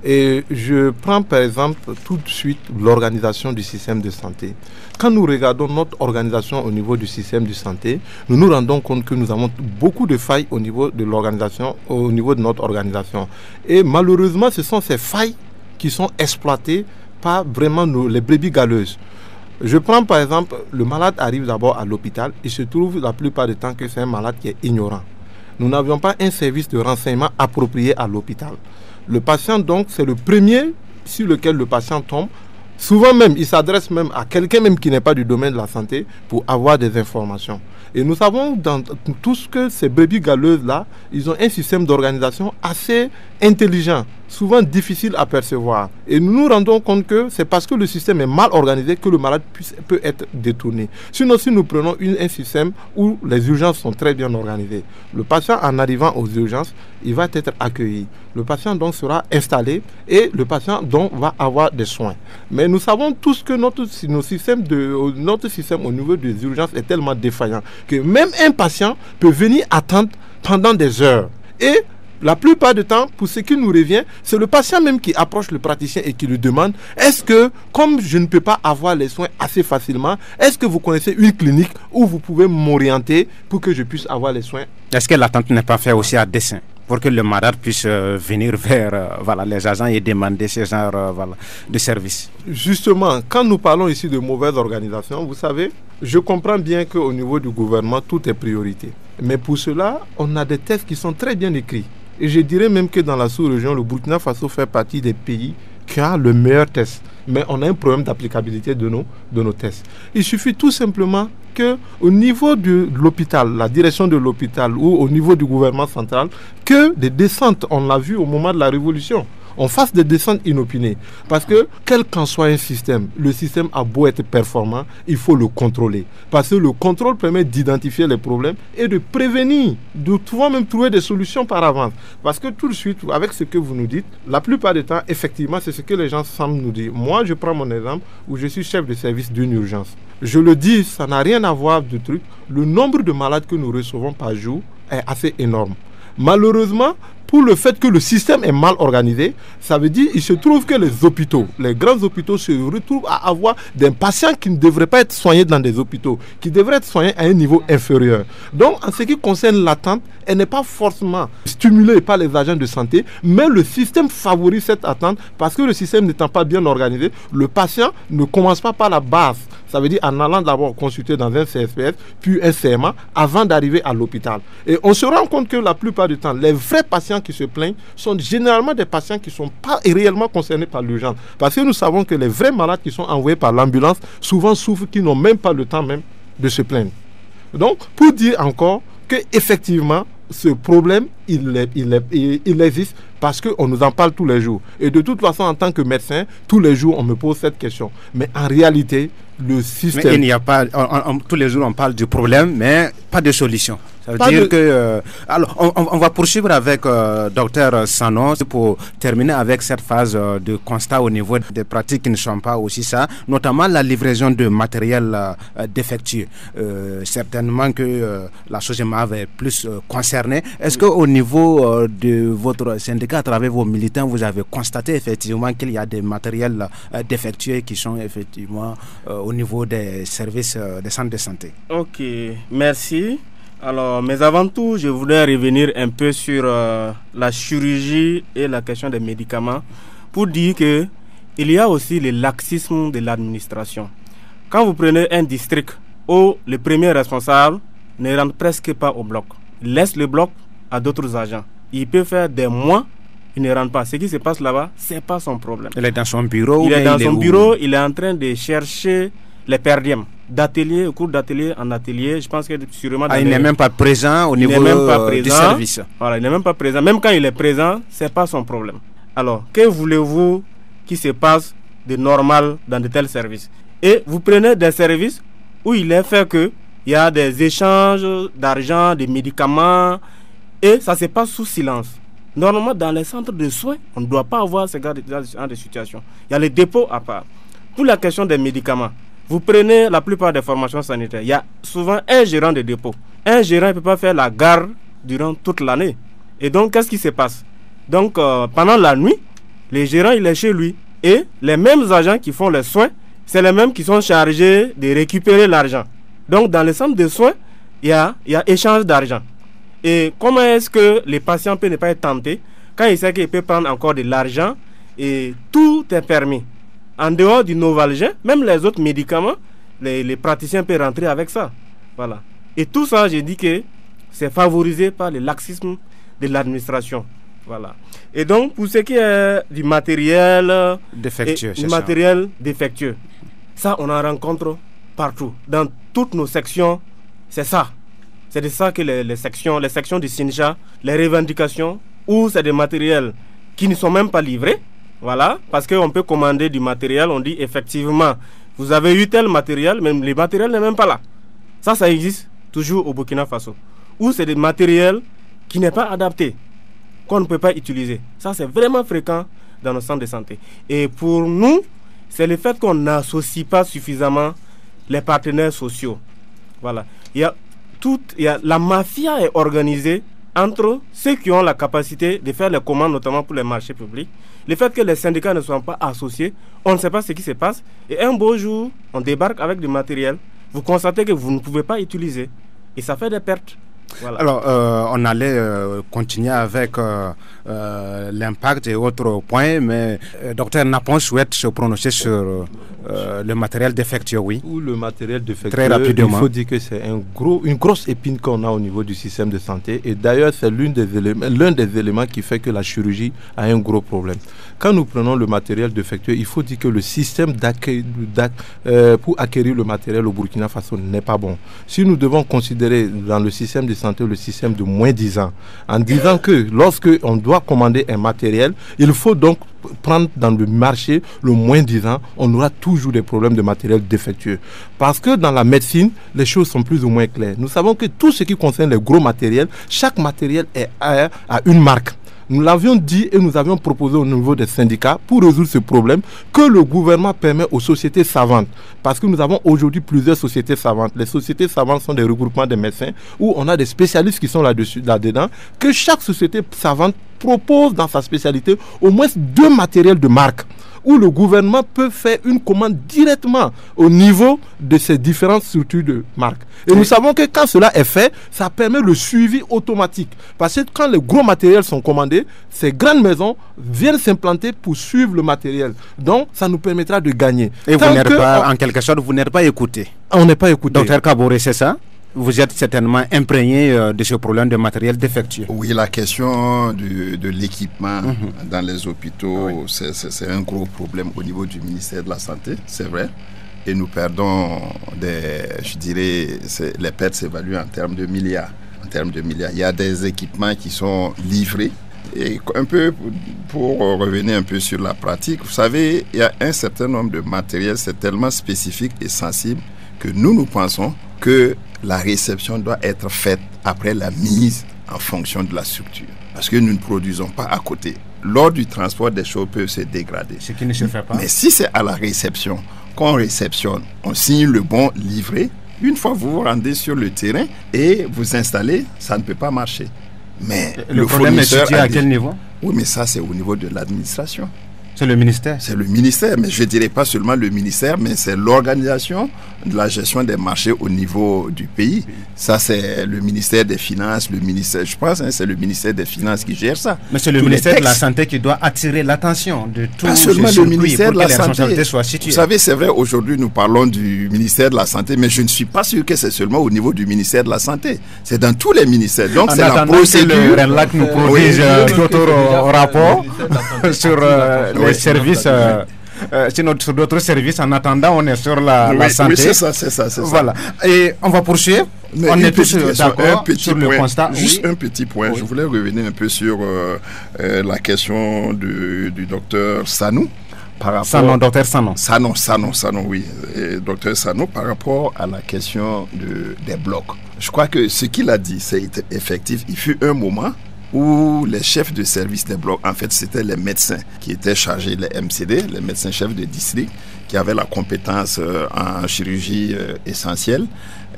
Et je prends par exemple tout de suite l'organisation du système de santé. Quand nous regardons notre organisation au niveau du système de santé, nous nous rendons compte que nous avons beaucoup de failles au niveau de l'organisation, au niveau de notre organisation. Et malheureusement, ce sont ces failles qui sont exploitées par vraiment les brebis galeuses. Je prends par exemple, le malade arrive d'abord à l'hôpital, il se trouve la plupart du temps que c'est un malade qui est ignorant. Nous n'avions pas un service de renseignement approprié à l'hôpital. Le patient, donc, c'est le premier sur lequel le patient tombe. Souvent même, il s'adresse même à quelqu'un même qui n'est pas du domaine de la santé pour avoir des informations. Et nous savons dans tous que ces brebis galeuses-là, ils ont un système d'organisation assez intelligent, souvent difficile à percevoir. Et nous nous rendons compte que c'est parce que le système est mal organisé que le malade puisse, peut être détourné. Sinon, si nous prenons un système où les urgences sont très bien organisées, le patient en arrivant aux urgences, il va être accueilli. Le patient donc sera installé et le patient donc va avoir des soins. Mais nous savons tous que notre, système de, notre système au niveau des urgences est tellement défaillant que même un patient peut venir attendre pendant des heures. La plupart du temps, pour ce qui nous revient, c'est le patient même qui approche le praticien et qui lui demande est-ce que, comme je ne peux pas avoir les soins assez facilement, est-ce que vous connaissez une clinique où vous pouvez m'orienter pour que je puisse avoir les soins? Est-ce que l'attente n'est pas faite aussi à dessein pour que le malade puisse euh, venir vers euh, voilà, les agents et demander ce genre euh, voilà, de service? Justement, quand nous parlons ici de mauvaise organisation, vous savez, je comprends bien qu'au niveau du gouvernement, tout est priorité. Mais pour cela, on a des tests qui sont très bien écrits. Et je dirais même que dans la sous-région, le Burkina Faso fait partie des pays qui a le meilleur test. Mais on a un problème d'applicabilité de nos, de nos tests. Il suffit tout simplement que au niveau de l'hôpital, la direction de l'hôpital ou au niveau du gouvernement central, que des descentes, on l'a vu au moment de la révolution, on fasse des descentes inopinées. Parce que, quel qu'en soit un système, le système a beau être performant, il faut le contrôler. Parce que le contrôle permet d'identifier les problèmes et de prévenir, de pouvoir même trouver des solutions par avance. Parce que tout de suite, avec ce que vous nous dites, la plupart du temps, effectivement, c'est ce que les gens semblent nous dire. Moi, je prends mon exemple où je suis chef de service d'une urgence. Je le dis, ça n'a rien à voir de truc. Le nombre de malades que nous recevons par jour est assez énorme. Malheureusement, pour le fait que le système est mal organisé, ça veut dire qu'il se trouve que les hôpitaux, les grands hôpitaux se retrouvent à avoir des patients qui ne devraient pas être soignés dans des hôpitaux, qui devraient être soignés à un niveau inférieur. Donc, en ce qui concerne l'attente, elle n'est pas forcément stimulée par les agents de santé, mais le système favorise cette attente parce que le système n'étant pas bien organisé, le patient ne commence pas par la base. Ça veut dire en allant d'abord consulter dans un CSPS, puis un CMA, avant d'arriver à l'hôpital. Et on se rend compte que la plupart du temps, les vrais patients qui se plaignent sont généralement des patients qui ne sont pas réellement concernés par l'urgence. Parce que nous savons que les vrais malades qui sont envoyés par l'ambulance souvent souffrent, qui n'ont même pas le temps même de se plaindre. Donc, pour dire encore que effectivement, ce problème, il existe parce qu'on nous en parle tous les jours. Et de toute façon, en tant que médecin, tous les jours, on me pose cette question. Mais en réalité, le système... Mais il n'y a pas... tous les jours, on parle du problème, mais pas de solution. Ça veut dire que. Euh, alors, on, va poursuivre avec euh, docteur Sanon pour terminer avec cette phase euh, de constat au niveau des pratiques qui ne sont pas aussi ça, notamment la livraison de matériel défectueux. certainement que la chose m'avait plus concerné. Est-ce qu'au niveau de votre syndicat, à travers vos militants, vous avez constaté effectivement qu'il y a des matériels défectueux qui sont effectivement au niveau des services des centres de santé Ok, merci. Alors, mais avant tout, je voudrais revenir un peu sur euh, la chirurgie et la question des médicaments pour dire que il y a aussi le laxisme de l'administration. Quand vous prenez un district où le premier responsable ne rentre presque pas au bloc, laisse le bloc à d'autres agents. Il peut faire des mois, il ne rentre pas. Ce qui se passe là-bas, c'est pas son problème. Il est dans son bureau. Il est dans son bureau, il est en train de chercher les perdièmes d'atelier, au cours d'atelier en atelier. Je pense que sûrement. Ah, il n'est même pas présent au niveau même pas présent. du service. Voilà, il n'est même pas présent. Même quand il est présent, c'est pas son problème. Alors, que voulez-vous qui se passe de normal dans de tels services? Et vous prenez des services où il est fait que il y a des échanges d'argent, des médicaments, et ça se passe sous silence. Normalement, dans les centres de soins, on ne doit pas avoir ce genre de situation. Il y a les dépôts à part. Pour la question des médicaments, vous prenez la plupart des formations sanitaires, il y a souvent un gérant de dépôt. Un gérant ne peut pas faire la garde durant toute l'année. Et donc, qu'est-ce qui se passe? Donc, euh, pendant la nuit, les gérants, il est chez lui. Et les mêmes agents qui font les soins, c'est les mêmes qui sont chargés de récupérer l'argent. Donc, dans le centre de soins, il y a échange d'argent. Et comment est-ce que les patients peuvent ne pas être tentés quand il sait qu'il peut prendre encore de l'argent et tout est permis? En dehors du Novalgin, même les autres médicaments, les, les praticiens peuvent rentrer avec ça. Voilà. Et tout ça, j'ai dit que c'est favorisé par le laxisme de l'administration. Voilà. Et donc, pour ce qui est du matériel défectueux, du matériel défectueux, ça, on en rencontre partout. Dans toutes nos sections, c'est ça. C'est de ça que les, sections, les sections du SINJA, les revendications, ou c'est des matériels qui ne sont même pas livrés. Voilà. Parce qu'on peut commander du matériel, on dit effectivement, vous avez eu tel matériel, mais le matériel n'est même pas là. Ça, ça existe toujours au Burkina Faso. Ou c'est des matériels qui n'est pas adapté qu'on ne peut pas utiliser. Ça, c'est vraiment fréquent dans nos centres de santé. Et pour nous, c'est le fait qu'on n'associe pas suffisamment les partenaires sociaux. Voilà. Il y a y a, la mafia est organisée entre ceux qui ont la capacité de faire les commandes, notamment pour les marchés publics. Le fait que les syndicats ne soient pas associés, on ne sait pas ce qui se passe. Et un beau jour, on débarque avec du matériel. Vous constatez que vous ne pouvez pas utiliser. Et ça fait des pertes. Alors, euh, on allait euh, continuer avec euh, l'impact et autres points, mais docteur Napon souhaite se prononcer sur le matériel défectueux, oui. Ou le matériel défectueux. Très rapidement. Il faut dire que c'est un gros, une grosse épine qu'on a au niveau du système de santé. Et d'ailleurs, c'est l'un des, éléments, des éléments qui fait que la chirurgie a un gros problème. Quand nous prenons le matériel défectueux, il faut dire que le système pour acquérir le matériel au Burkina Faso n'est pas bon. Si nous devons considérer dans le système de santé le système de moins 10 ans, en disant que lorsque on doit commander un matériel, il faut donc prendre dans le marché le moins 10 ans, on aura toujours des problèmes de matériel défectueux. Parce que dans la médecine, les choses sont plus ou moins claires. Nous savons que tout ce qui concerne les gros matériels, chaque matériel est à une marque. Nous l'avions dit et nous avions proposé au niveau des syndicats pour résoudre ce problème que le gouvernement permet aux sociétés savantes. Parce que nous avons aujourd'hui plusieurs sociétés savantes. Les sociétés savantes sont des regroupements de médecins où on a des spécialistes qui sont là-dessus, là-dedans, que chaque société savante propose dans sa spécialité au moins deux matériels de marque où le gouvernement peut faire une commande directement au niveau de ces différentes structures de marque. Et nous savons que quand cela est fait, ça permet le suivi automatique. Parce que quand les gros matériels sont commandés, ces grandes maisons viennent s'implanter pour suivre le matériel. Donc, ça nous permettra de gagner. Et vous n'êtes pas, en quelque sorte, vous n'êtes pas écouté. On n'est pas écouté. Docteur Kaboré, c'est ça? Vous êtes certainement imprégné euh, de ce problème de matériel défectueux. Oui, la question de l'équipement mhm. dans les hôpitaux, c'est un gros problème au niveau du ministère de la Santé, c'est vrai. Et nous perdons des, je dirais, les pertes s'évaluent en termes de milliards. En termes de milliards. Il y a des équipements qui sont livrés. Et un peu pour revenir un peu sur la pratique, vous savez, il y a un certain nombre de matériels, c'est tellement spécifique et sensible que nous, nous pensons que la réception doit être faite après la mise en fonction de la structure. Parce que nous ne produisons pas à côté. Lors du transport, des choses peuvent se dégrader. Ce qui ne se fait pas. Mais si c'est à la réception, qu'on réceptionne, on signe le bon livret, une fois vous vous rendez sur le terrain et vous installez, ça ne peut pas marcher. Mais le, problème est situé à quel niveau? Oui, mais ça, c'est au niveau de l'administration. C'est le ministère? C'est le ministère, mais je ne dirais pas seulement le ministère, mais c'est l'organisation de la gestion des marchés au niveau du pays. Ça, c'est le ministère des Finances, le ministère, je pense, hein, c'est le ministère des Finances qui gère ça. Mais c'est le ministère de la Santé qui doit attirer l'attention de tous Pas seulement le ministère de la Santé. Vous savez, c'est vrai, aujourd'hui, nous parlons du ministère de la Santé, mais je ne suis pas sûr que c'est seulement au niveau du ministère de la Santé. C'est dans tous les ministères. Donc, c'est la procédure. Que le RENLAC nous produise d'autres euh, rapports *laughs* sur euh, services. Euh, euh, sur d'autres services. En attendant, on est sur la, la santé. Oui, c'est ça, c'est ça, ça, Voilà. Et on va poursuivre. on est tous d'accord sur le constat. Juste un petit point. Je voulais revenir un peu sur euh, la question du, du docteur Sanou par rapport... Sanon, docteur Sanon. Sanon, Sanon, Sanon, oui. docteur Sanon, par rapport à la question de, des blocs. Je crois que ce qu'il a dit, c'est effectif. Il fut un moment où les chefs de service des blocs, en fait, c'était les médecins qui étaient chargés, les MCD, les médecins chefs de district, qui avaient la compétence euh, en chirurgie euh, essentielle,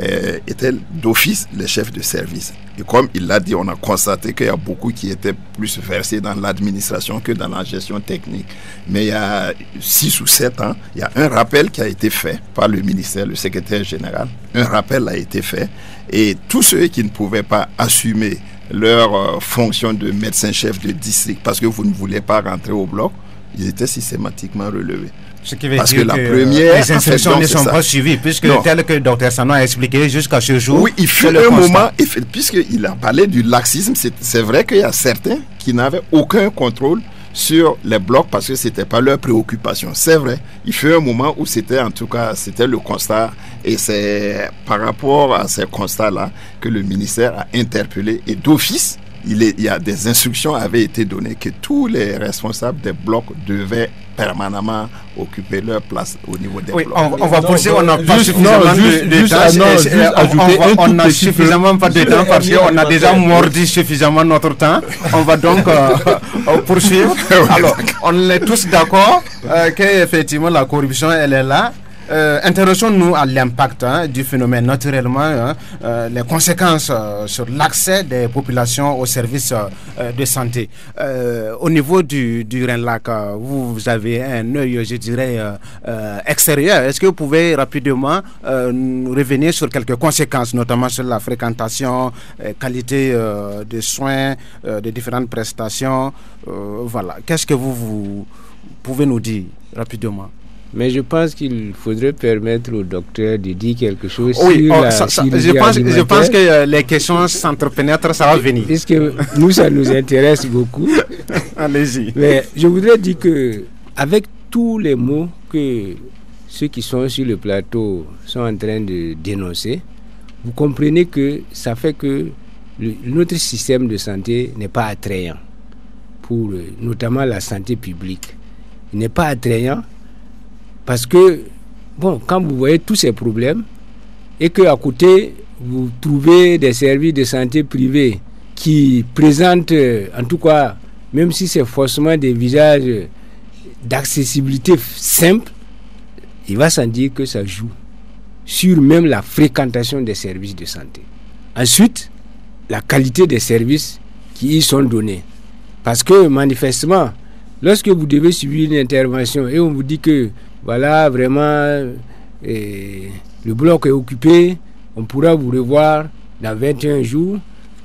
euh, étaient d'office les chefs de service. Et comme il l'a dit, on a constaté qu'il y a beaucoup qui étaient plus versés dans l'administration que dans la gestion technique. Mais il y a six ou sept ans, il y a un rappel qui a été fait par le ministère, le secrétaire général. Un rappel a été fait. Et tous ceux qui ne pouvaient pas assumer leur euh, fonction de médecin-chef de district parce que vous ne voulez pas rentrer au bloc, ils étaient systématiquement relevés. Ce qui veut Parce dire que, la première les instructions ne sont pas suivies, puisque tel que le docteur Sanon a expliqué jusqu'à ce jour. Oui, il fut un moment, puisqu'il a parlé du laxisme, c'est vrai qu'il y a certains qui n'avaient aucun contrôle sur les blocs parce que c'était pas leur préoccupation. C'est vrai. Il fut un moment où c'était en tout cas c'était le constat et c'est par rapport à ces constats-là que le ministère a interpellé et d'office il, il, y a des instructions avaient été données que tous les responsables des blocs devaient permanemment occuper leur place au niveau des oui, blocs. On, va pousser, on n'a pas suffisamment de, temps. on n'a suffisamment pas de temps parce qu'on a déjà mordi suffisamment notre temps. On va donc euh, *laughs* euh, poursuivre. Alors, on est tous d'accord euh, qu'effectivement la corruption, elle est là. Euh, Intéressons-nous à l'impact hein, du phénomène, naturellement, hein, euh, les conséquences euh, sur l'accès des populations aux services de santé. au niveau du, du Renlac, vous, vous, avez un œil, je dirais, extérieur. Est-ce que vous pouvez rapidement revenir sur quelques conséquences, notamment sur la fréquentation, qualité de soins, de différentes prestations Voilà. Qu'est-ce que vous, vous pouvez nous dire rapidement? Mais je pense qu'il faudrait permettre au docteur de dire quelque chose oui, sur oh, la ça, je, pense, je pense que euh, les questions s'entrepénètrent, ça va venir. Puisque nous, ça nous intéresse beaucoup? *laughs* Allez-y. Mais je voudrais dire que, avec tous les mots que ceux qui sont sur le plateau sont en train de dénoncer, vous comprenez que ça fait que le, notre système de santé n'est pas attrayant, pour euh, notamment la santé publique. Il n'est pas attrayant parce que, bon, quand vous voyez tous ces problèmes, et qu'à côté, vous trouvez des services de santé privés qui présentent, en tout cas, même si c'est forcément des visages d'accessibilité simple, il va sans dire que ça joue sur même la fréquentation des services de santé. Ensuite, la qualité des services qui y sont donnés. Parce que manifestement, lorsque vous devez suivre une intervention et on vous dit que voilà, vraiment, le bloc est occupé, on pourra vous revoir dans 21 jours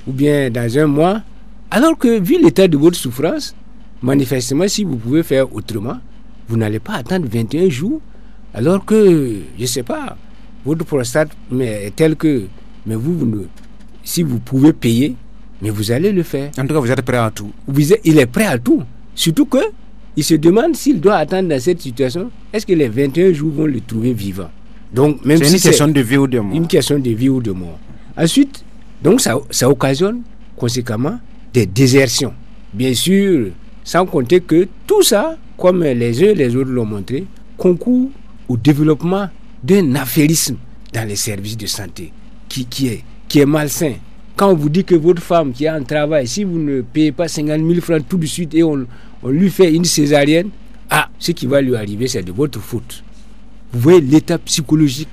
ou bien dans un mois. Alors que, vu l'état de votre souffrance, manifestement, si vous pouvez faire autrement, vous n'allez pas attendre 21 jours, alors que, je ne sais pas, votre prostate est tel que, mais vous, si vous pouvez payer, mais vous allez le faire. En tout cas, vous êtes prêt à tout. il est prêt à tout. Surtout que il se demande s'il doit attendre dans cette situation, est-ce que les 21 jours vont le trouver vivant? Donc, même c'est une question de vie ou de mort. Une question de vie ou de mort. Ensuite, donc ça, ça occasionne conséquemment des désertions. Bien sûr, sans compter que tout ça, comme les uns et les autres l'ont montré, concourt au développement d'un affairisme dans les services de santé qui, qui, est, qui est malsain. Quand on vous dit que votre femme qui a un travail, si vous ne payez pas 50 000 francs tout de suite et on, on lui fait une césarienne, ah, ce qui va lui arriver, c'est de votre faute. Vous voyez l'état psychologique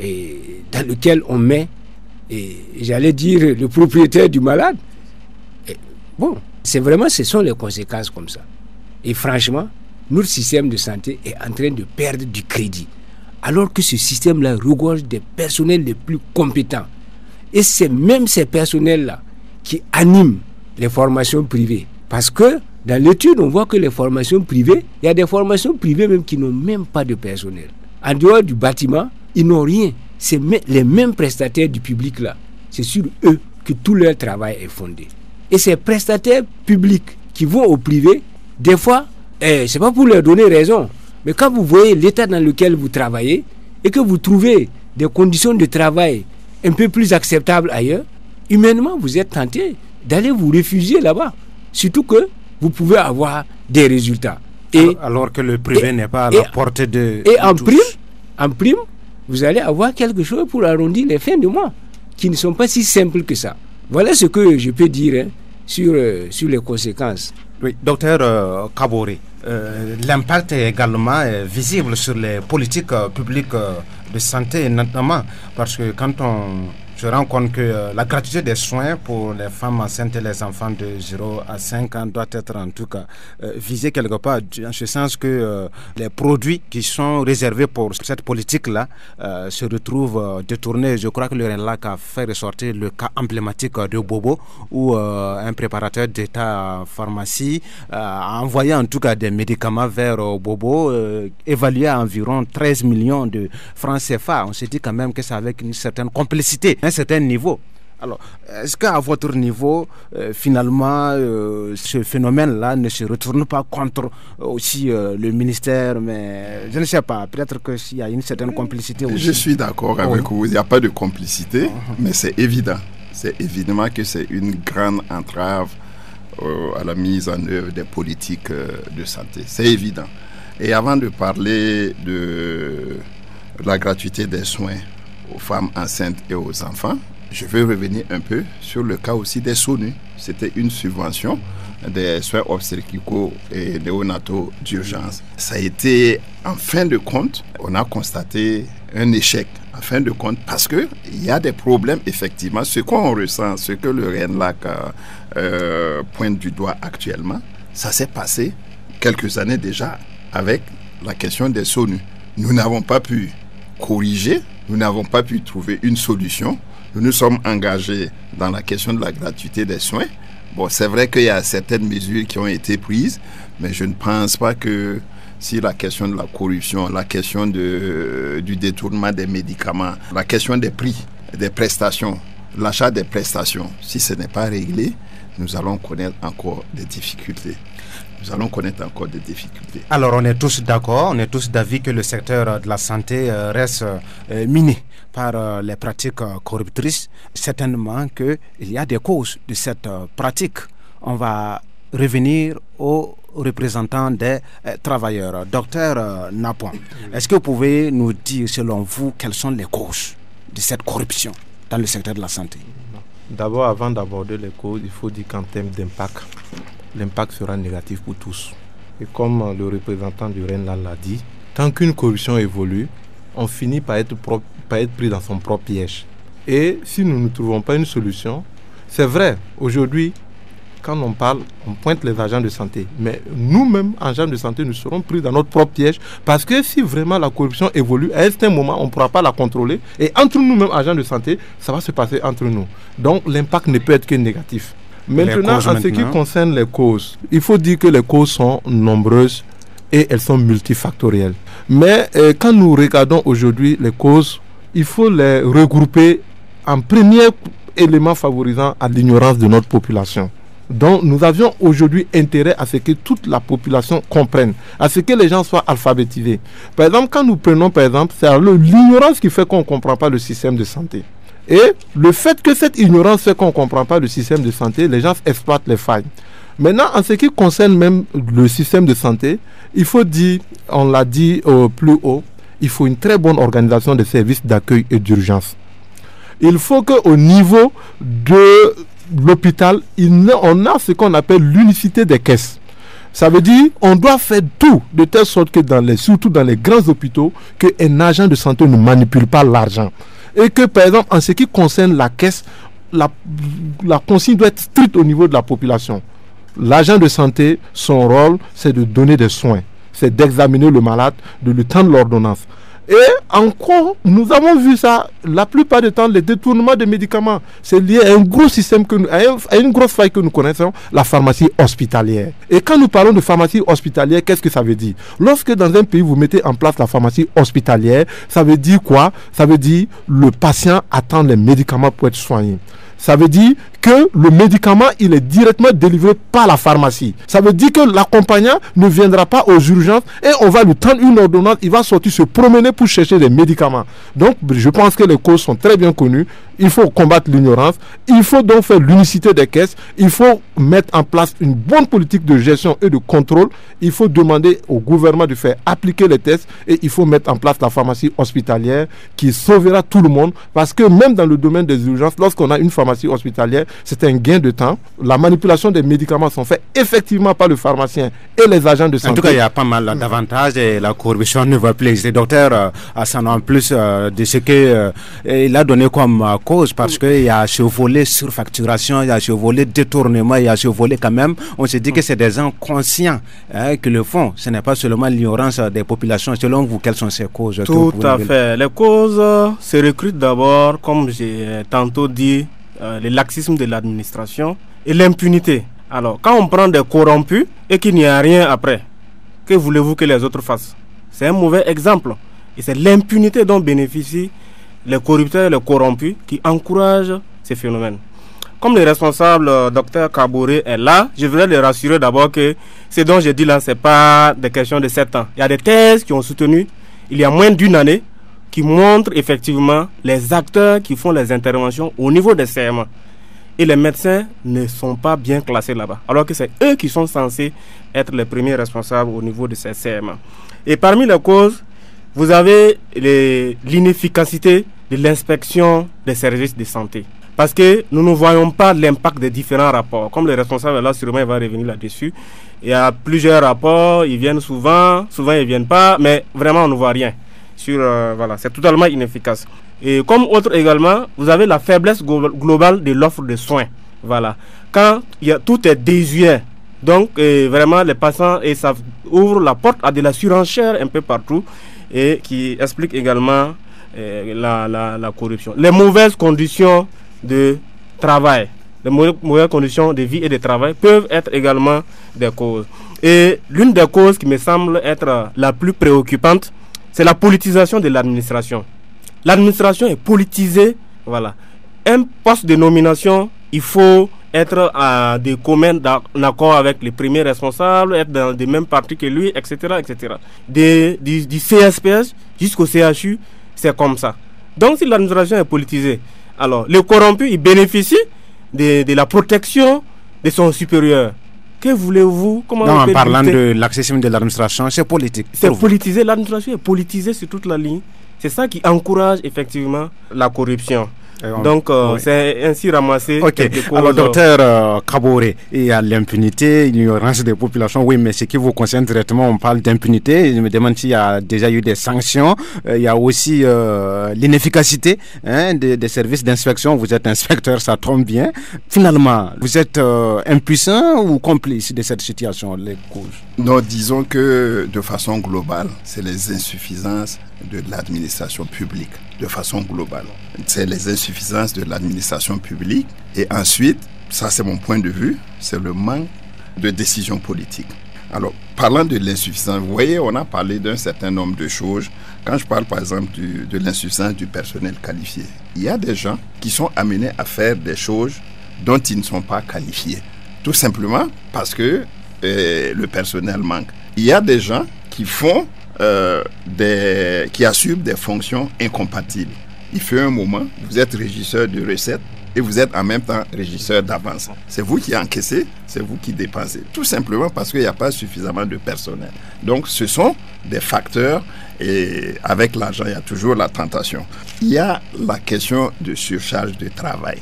et dans lequel on met, et j'allais dire, le propriétaire du malade. bon, c'est vraiment, ce sont les conséquences comme ça. Et franchement, notre système de santé est en train de perdre du crédit. Alors que ce système-là regorge des personnels les plus compétents. Et c'est même ces personnels-là qui animent les formations privées. Parce que dans l'étude, on voit que les formations privées, il y a des formations privées même qui n'ont même pas de personnel. En dehors du bâtiment, ils n'ont rien. C'est les mêmes prestataires du public là. C'est sur eux que tout leur travail est fondé. Et ces prestataires publics qui vont au privé, des fois, eh, c'est pas pour leur donner raison, mais quand vous voyez l'état dans lequel vous travaillez et que vous trouvez des conditions de travail un peu plus acceptables ailleurs, humainement, vous êtes tenté d'aller vous réfugier là-bas. Surtout que vous pouvez avoir des résultats. Et, alors, que le privé n'est pas à la portée de. Et en, prime, en prime, vous allez avoir quelque chose pour arrondir les fins de mois, qui ne sont pas si simples que ça. Voilà ce que je peux dire hein, sur, euh, sur les conséquences. Oui, docteur euh, euh, l'impact est également visible sur les politiques publiques de santé, notamment parce que quand on je rends compte que euh, la gratuité des soins pour les femmes enceintes et les enfants de 0 à 5 ans doit être en tout cas euh, visée quelque part, en ce sens que euh, les produits qui sont réservés pour cette politique-là se retrouvent détournés. Je crois que le RENLAC a fait ressortir le cas emblématique de Bobo, où un préparateur d'État pharmacie a envoyé en tout cas des médicaments vers Bobo, évalués à environ 13 millions de francs CFA. On s'est dit quand même que c'est avec une certaine complicité certain niveau. Alors, est-ce qu'à votre niveau, euh, finalement, euh, ce phénomène-là ne se retourne pas contre euh, aussi le ministère? Mais je ne sais pas, peut-être qu'il y a une certaine complicité aussi. Je suis d'accord avec vous, il n'y a pas de complicité, uh-huh. mais c'est évident. C'est évidemment que c'est une grande entrave à la mise en œuvre des politiques de santé. C'est évident. Et avant de parler de la gratuité des soins, aux femmes enceintes et aux enfants. Je veux revenir un peu sur le cas aussi des SONU. C'était une subvention des soins obstétricaux et néonataux d'urgence. Ça a été, en fin de compte, on a constaté un échec, en fin de compte, parce qu'il y a des problèmes, effectivement. Ce qu'on ressent, ce que le RENLAC euh, pointe du doigt actuellement, ça s'est passé quelques années déjà avec la question des SONU. Nous n'avons pas pu corriger nous n'avons pas pu trouver une solution. Nous nous sommes engagés dans la question de la gratuité des soins. Bon, c'est vrai qu'il y a certaines mesures qui ont été prises, mais je ne pense pas que si la question de la corruption, la question de, du détournement des médicaments, la question des prix, des prestations, l'achat des prestations, si ce n'est pas réglé, nous allons connaître encore des difficultés nous allons connaître encore des difficultés. Alors on est tous d'accord, on est tous d'avis que le secteur de la santé euh, reste euh, miné par euh, les pratiques corruptrices. Certainement qu'il y a des causes de cette pratique. On va revenir aux représentants des travailleurs. Docteur Napon, est-ce que vous pouvez nous dire selon vous quelles sont les causes de cette corruption dans le secteur de la santé? D'abord, avant d'aborder les causes, il faut dire qu'en termes d'impact, l'impact sera négatif pour tous. Et comme le représentant du REN l'a dit, tant qu'une corruption évolue, on finit par être, par être pris dans son propre piège. Et si nous ne trouvons pas une solution, c'est vrai, aujourd'hui, quand on parle, on pointe les agents de santé. Mais nous-mêmes, agents de santé, nous serons pris dans notre propre piège parce que si vraiment la corruption évolue, à un certain moment, on ne pourra pas la contrôler. Et entre nous-mêmes, agents de santé, ça va se passer entre nous. Donc l'impact ne peut être que négatif. Maintenant, en ce qui concerne les causes, il faut dire que les causes sont nombreuses et elles sont multifactorielles. Mais euh, quand nous regardons aujourd'hui les causes, il faut les regrouper en premier élément favorisant à l'ignorance de notre population. Donc nous avions aujourd'hui intérêt à ce que toute la population comprenne, à ce que les gens soient alphabétisés. Par exemple, quand nous prenons, par exemple, c'est l'ignorance qui fait qu'on ne comprend pas le système de santé. Et le fait que cette ignorance fait qu'on ne comprend pas le système de santé, les gens exploitent les failles. Maintenant, en ce qui concerne même le système de santé, il faut dire, on l'a dit au plus haut, il faut une très bonne organisation des services d'accueil et d'urgence. Il faut qu'au niveau de l'hôpital, on a ce qu'on appelle l'unicité des caisses. Ça veut dire on doit faire tout de telle sorte que surtout dans les grands hôpitaux, qu'un agent de santé ne manipule pas l'argent et que, par exemple, en ce qui concerne la caisse, la, consigne doit être stricte au niveau de la population. L'agent de santé, son rôle, c'est de donner des soins, c'est d'examiner le malade, de lui tendre l'ordonnance. Et encore, nous avons vu ça la plupart du temps, les détournements de médicaments. C'est lié à un gros système, que à, une grosse faille que nous connaissons, la pharmacie hospitalière. Et quand nous parlons de pharmacie hospitalière, qu'est-ce que ça veut dire? Lorsque dans un pays, vous mettez en place la pharmacie hospitalière, ça veut dire quoi? Ça veut dire le patient attend les médicaments pour être soigné. Ça veut dire que le médicament, il est directement délivré par la pharmacie. Ça veut dire que l'accompagnant ne viendra pas aux urgences et on va lui tendre une ordonnance, il va sortir se promener pour chercher des médicaments. Donc, je pense que les causes sont très bien connues. Il faut combattre l'ignorance. Il faut donc faire l'unicité des caisses. Il faut mettre en place une bonne politique de gestion et de contrôle. Il faut demander au gouvernement de faire appliquer les tests et il faut mettre en place la pharmacie hospitalière qui sauvera tout le monde parce que même dans le domaine des urgences, lorsqu'on a une pharmacie hospitalière, c'est un gain de temps. La manipulation des médicaments sont faits effectivement par le pharmacien et les agents de santé. En tout cas, il y a pas mal d'avantages et la corruption ne va plus exister. Docteur Hassan, en plus euh, de ce qu'il euh, il a donné comme cause, parce qu'il y a ce volet surfacturation, il y a ce volet détournement, il y a ce volet quand même, on se dit que c'est des gens conscients hein, qui le font. Ce n'est pas seulement l'ignorance des populations. Selon vous, quelles sont ces causes Tout à fait. Les causes se recrutent d'abord, comme j'ai tantôt dit, le laxisme de l'administration et l'impunité. Alors, quand on prend des corrompus et qu'il n'y a rien après, que voulez-vous que les autres fassent? C'est un mauvais exemple. Et c'est l'impunité dont bénéficient les corrupteurs et les corrompus qui encouragent ces phénomènes. Comme le responsable, euh, docteur Kabouré, est là, je voudrais les rassurer d'abord que ce dont je dis là, ce n'est pas des questions de 7 ans. Il y a des thèses qui ont soutenu, il y a moins d'une année, qui montrent effectivement les acteurs qui font les interventions au niveau des CMA. Et les médecins ne sont pas bien classés là-bas, alors que c'est eux qui sont censés être les premiers responsables au niveau de ces CMA. Et parmi les causes, vous avez l'inefficacité de l'inspection des services de santé. Parce que nous ne voyons pas l'impact des différents rapports. Comme le responsable là, sûrement, il va revenir là-dessus. Il y a plusieurs rapports, ils viennent souvent, souvent ils ne viennent pas, mais vraiment on ne voit rien. Euh, voilà, c'est totalement inefficace. Et comme autre également, vous avez la faiblesse globale de l'offre de soins. Voilà. Quand y a, tout est désuet, donc vraiment les patients, et ça ouvre la porte à de la surenchère un peu partout et qui explique également euh, la, corruption. Les mauvaises conditions de travail, les mauvaises conditions de vie et de travail peuvent être également des causes. Et l'une des causes qui me semble être la plus préoccupante, c'est la politisation de l'administration. L'administration est politisée, voilà. Un poste de nomination, il faut être à des communs d'accord avec les premiers responsables, être dans les mêmes partis que lui, etc. etc. du, CSPS jusqu'au CHU, c'est comme ça. Donc si l'administration est politisée, alors le corrompu, il bénéficie de, de la protection de son supérieur. Que voulez-vous? Comment non, En parlant de l'accession de l'administration, c'est politique. C'est politisé, l'administration est politisée sur toute la ligne. C'est ça qui encourage effectivement la corruption. Donc, euh, c'est ainsi ramassé. Ok. Alors, docteur euh, Kabore, il y a l'impunité, l'ignorance des populations. Oui, mais ce qui vous concerne directement, on parle d'impunité. Je me demande s'il y a déjà eu des sanctions. Euh, il y a aussi l'inefficacité hein, des, services d'inspection. Vous êtes inspecteur, ça tombe bien. Finalement, vous êtes impuissant ou complice de cette situation, les causes? Non, disons que de façon globale, c'est les insuffisances de l'administration publique de façon globale. C'est les insuffisances de l'administration publique. Et ensuite, ça c'est mon point de vue, c'est le manque de décision politique. Alors, parlant de l'insuffisance, vous voyez, on a parlé d'un certain nombre de choses. Quand je parle par exemple de l'insuffisance du personnel qualifié, il y a des gens qui sont amenés à faire des choses dont ils ne sont pas qualifiés. Tout simplement parce que euh, le personnel manque. Il y a des gens qui font euh, des, qui assument des fonctions incompatibles. Il fait un moment, vous êtes régisseur de recettes et vous êtes en même temps régisseur d'avance. C'est vous qui encaissez, c'est vous qui dépensez. Tout simplement parce qu'il n'y a pas suffisamment de personnel. Donc ce sont des facteurs et avec l'argent, il y a toujours la tentation. Il y a la question de surcharge de travail.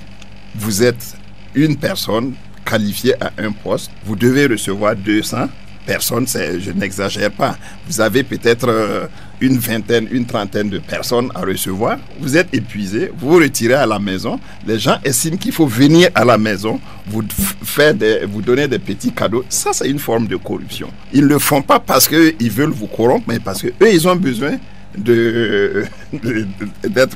Vous êtes une personne qualifiée à un poste, vous devez recevoir 200 personnes, je n'exagère pas. Vous avez peut-être euh, une vingtaine, une trentaine de personnes à recevoir. Vous êtes épuisé, vous vous retirez à la maison. Les gens estiment qu'il faut venir à la maison, vous, faire vous donner des petits cadeaux. Ça, c'est une forme de corruption. Ils ne le font pas parce qu'ils veulent vous corrompre, mais parce qu'eux, ils ont besoin *laughs* d'être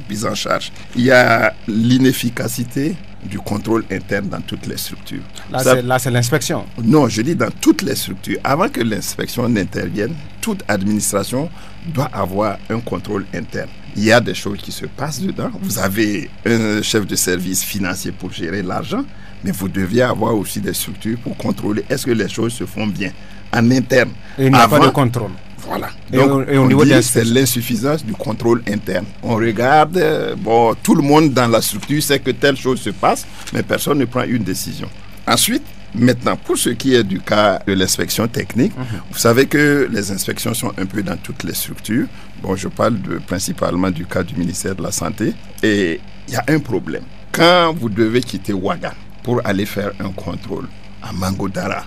pris en charge. Il y a l'inefficacité du contrôle interne dans toutes les structures. Là, c'est l'inspection. Non, je dis dans toutes les structures. Avant que l'inspection n'intervienne, toute administration doit avoir un contrôle interne. Il y a des choses qui se passent dedans. Vous avez un chef de service financier pour gérer l'argent, mais vous deviez avoir aussi des structures pour contrôler est-ce que les choses se font bien en interne. il n'y a pas de contrôle. Voilà. Et au on niveau dit c'est l'insuffisance du contrôle interne. On regarde, euh, bon, tout le monde dans la structure sait que telle chose se passe, mais personne ne prend une décision. Ensuite, maintenant, pour ce qui est du cas de l'inspection technique, vous savez que les inspections sont un peu dans toutes les structures. Bon, je parle de, principalement du cas du ministère de la Santé. Et il y a un problème. Quand vous devez quitter Ouaga pour aller faire un contrôle à Mangodara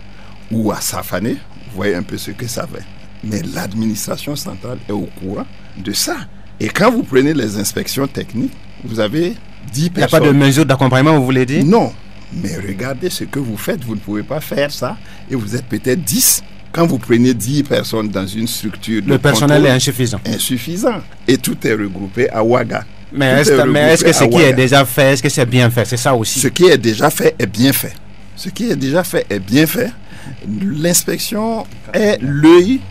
ou à Safané, vous voyez un peu ce que ça fait. Mais l'administration centrale est au courant de ça. Et quand vous prenez les inspections techniques, vous avez 10 Il n'y a personnes. pas de mesure d'accompagnement, vous voulez dire? Non, mais regardez ce que vous faites. Vous ne pouvez pas faire ça. Et vous êtes peut-être 10. Quand vous prenez 10 personnes dans une structure, de Le personnel est insuffisant. insuffisant. Et tout est regroupé à Ouaga. Mais est-ce est que ce qui est déjà fait, est-ce que c'est bien fait? C'est ça aussi. Ce qui est déjà fait est bien fait. Ce qui est déjà fait est bien fait. L'inspection est l'œil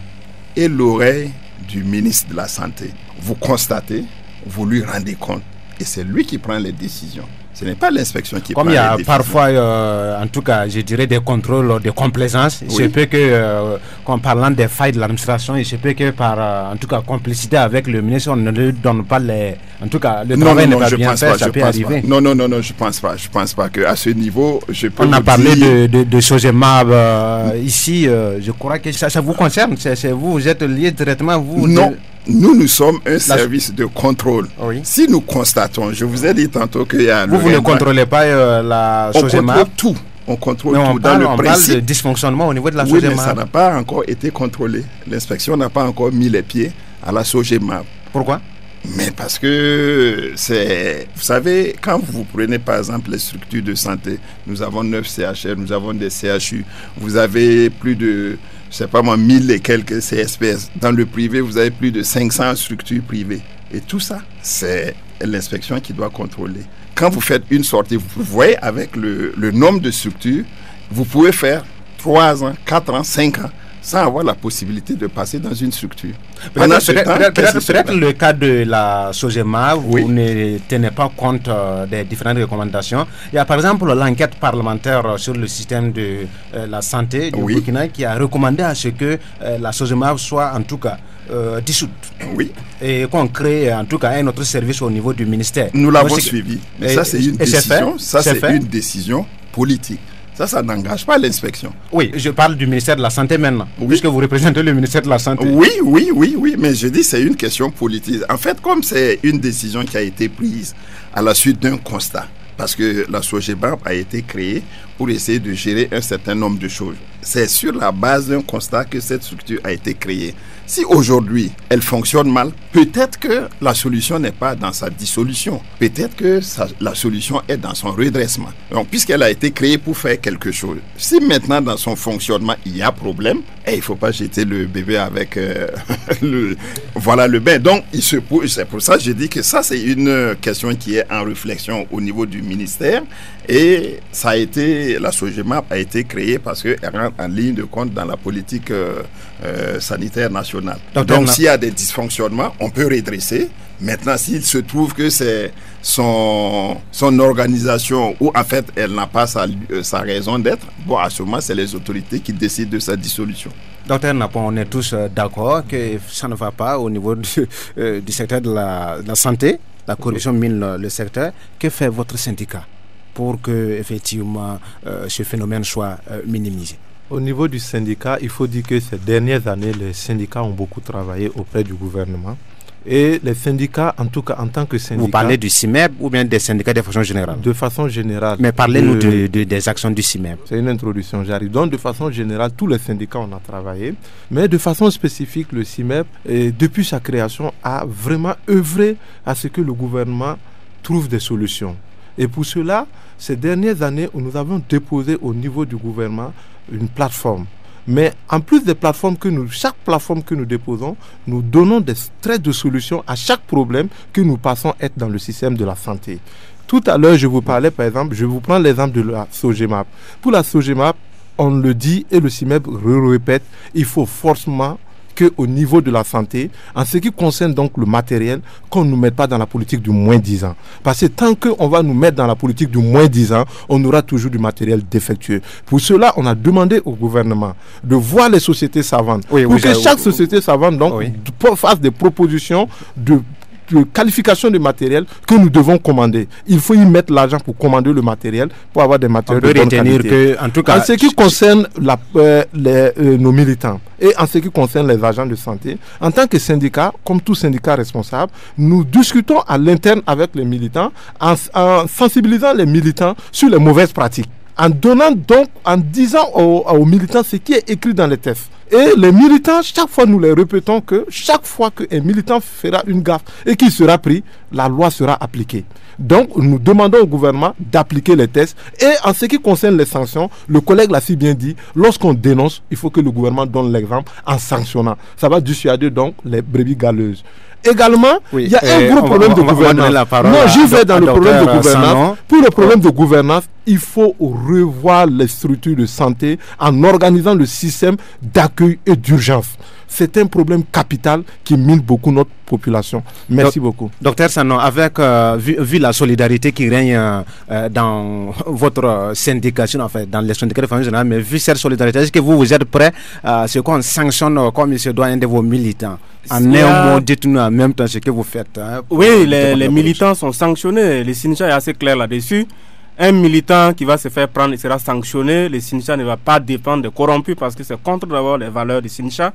et l'oreille du ministre de la Santé. Vous constatez, vous lui rendez compte. Et c'est lui qui prend les décisions. Ce n'est pas l'inspection qui Comme il y a parfois, euh, en tout cas, je dirais des contrôles de complaisance, il se Oui. peut que, euh, en parlant des failles de l'administration, il se peut que par, euh, en tout cas, complicité avec le ministre, on ne lui donne pas les. En tout cas, le Non, travail n'est pas je bien pense fait, pas, ça je peut pense arriver. pas. Non, non, non, non, je pense pas. Je pense pas qu'à ce niveau, je peux On a parlé dire- de, de, de euh, ici, euh, je crois que ça, ça vous concerne, c'est c'est vous, vous êtes lié directement, vous. Non, de- nous, nous sommes un service de contrôle. Oui. Si nous constatons, je vous ai dit tantôt qu'il y a... Vous, vous ne contrôlez pas euh, la On Sogemab, contrôle tout. On contrôle mais on tout dans parle, le on parle principe. de dysfonctionnement au niveau de la oui, mais ça n'a pas encore été contrôlé. L'inspection n'a pas encore mis les pieds à la SOGEMAP. Pourquoi? Mais parce que c'est. Vous savez, quand vous prenez par exemple les structures de santé, nous avons 9 CHR, nous avons des CHU, vous avez plus de, je sais pas moi, 1000 et quelques CSPS. Dans le privé, vous avez plus de 500 structures privées. Et tout ça, c'est l'inspection qui doit contrôler. Quand vous faites une sortie, vous voyez avec le, le nombre de structures, vous pouvez faire 3 ans, 4 ans, 5 ans sans avoir la possibilité de passer dans une structure. Peut-être le cas de la Sogema, vous Oui. ne tenez pas compte euh, des différentes recommandations. Il y a par exemple l'enquête parlementaire euh, sur le système de euh, la santé du Oui. Burkina qui a recommandé à ce que euh, la Sogema soit en tout cas euh, dissoute Oui. et qu'on crée en tout cas un autre service au niveau du ministère. Nous l'avons suivi. Mais Et- ça, c'est une fait? Ça, C'est une décision politique. Ça, ça n'engage pas l'inspection. Oui, je parle du ministère de la Santé maintenant, Oui. puisque vous représentez le ministère de la Santé. Oui, oui, oui, oui, mais je dis c'est une question politique. En fait, comme c'est une décision qui a été prise à la suite d'un constat, parce que la SOGEBAP a été créée pour essayer de gérer un certain nombre de choses. C'est sur la base d'un constat que cette structure a été créée. Si aujourd'hui elle fonctionne mal, peut-être que la solution n'est pas dans sa dissolution. Peut-être que la solution est dans son redressement. Donc, puisqu'elle a été créée pour faire quelque chose, si maintenant dans son fonctionnement il y a problème, eh, il ne faut pas jeter le bébé avec euh, *laughs* le, voilà le bain. Donc, il se c'est pour ça que je dis que ça, c'est une question qui est en réflexion au niveau du ministère. Et ça a été, la SOGEMAP a été créée parce qu'elle rentre en ligne de compte dans la politique euh, euh, sanitaire nationale. Docteur Donc, s'il y a des dysfonctionnements, on peut redresser. Maintenant, s'il se trouve que c'est son, son organisation ou en fait elle n'a pas sa, euh, sa raison d'être, bon, à ce moment, c'est les autorités qui décident de sa dissolution. Docteur Napon, on est tous euh, d'accord que ça ne va pas au niveau du, *laughs* du secteur de la, de la santé. La corruption mine le, le secteur. Que fait votre syndicat pour que effectivement euh, ce phénomène soit euh, minimisé? Au niveau du syndicat, il faut dire que ces dernières années, les syndicats ont beaucoup travaillé auprès du gouvernement. Et les syndicats, en tout cas en tant que syndicats, Vous parlez du CIMEP ou bien des syndicats de façon générale? de façon générale. Mais parlez-nous de- de- de- des actions du CIMEP. C'est une introduction, j'arrive. Donc, de façon générale, tous les syndicats, on a travaillé. Mais de façon spécifique, le CIMEP, eh, depuis sa création, a vraiment œuvré à ce que le gouvernement trouve des solutions. Et pour cela, ces dernières années, nous avons déposé au niveau du gouvernement une plateforme. Mais en plus des plateformes que nous, chaque plateforme que nous déposons, nous donnons des traits de solutions à chaque problème que nous passons être dans le système de la santé. Tout à l'heure, je vous parlais, par exemple, je vous prends l'exemple de la SOGEMAP. Pour la SOGEMAP, on le dit et le CIMEP le répète, il faut forcément qu'au niveau de la santé, en ce qui concerne donc le matériel, qu'on ne nous mette pas dans la politique du moins 10 ans. Parce que tant qu'on va nous mettre dans la politique du moins 10 ans, on aura toujours du matériel défectueux. Pour cela, on a demandé au gouvernement de voir les sociétés savantes. pour que chaque société savante donc, fasse des propositions de de qualification de matériel que nous devons commander. Il faut y mettre l'argent pour commander le matériel, pour avoir des matériels de bonne qualité. Que, en, tout cas, en ce qui concerne la, euh, les, euh, nos militants et en ce qui concerne les agents de santé, en tant que syndicat, comme tout syndicat responsable, nous discutons à l'interne avec les militants en, en sensibilisant les militants sur les mauvaises pratiques en donnant donc, en disant aux, aux, militants ce qui est écrit dans les tests. Et les militants, chaque fois nous les répétons que chaque fois qu'un militant fera une gaffe et qu'il sera pris, la loi sera appliquée. Donc nous demandons au gouvernement d'appliquer les tests. Et en ce qui concerne les sanctions, le collègue l'a si bien dit, lorsqu'on dénonce, il faut que le gouvernement donne l'exemple en sanctionnant. Ça va dissuader donc les brebis galeuses également, il y a un gros problème de gouvernance. Non, j'y vais dans le problème de gouvernance. Pour le problème de gouvernance, il faut revoir les structures de santé en organisant le système d'accueil et d'urgence. C'est un problème capital qui mine beaucoup notre population. Merci beaucoup. Docteur Sanon, avec euh, vu, la solidarité qui règne euh, dans *laughs* votre syndication, enfin dans les syndicats de famille générale, mais vu cette solidarité, est-ce que vous, vous êtes prêt à ce qu'on sanctionne comme il se doit un de vos militants? En un mot, dites-nous en même temps ce que vous faites. Hein, oui, les, les militants sont sanctionnés. Le syndicat est assez clair là-dessus un militant qui va se faire prendre il sera sanctionné. Le Sincha ne va pas dépendre de corrompus parce que c'est contre d'abord les valeurs du Sincha.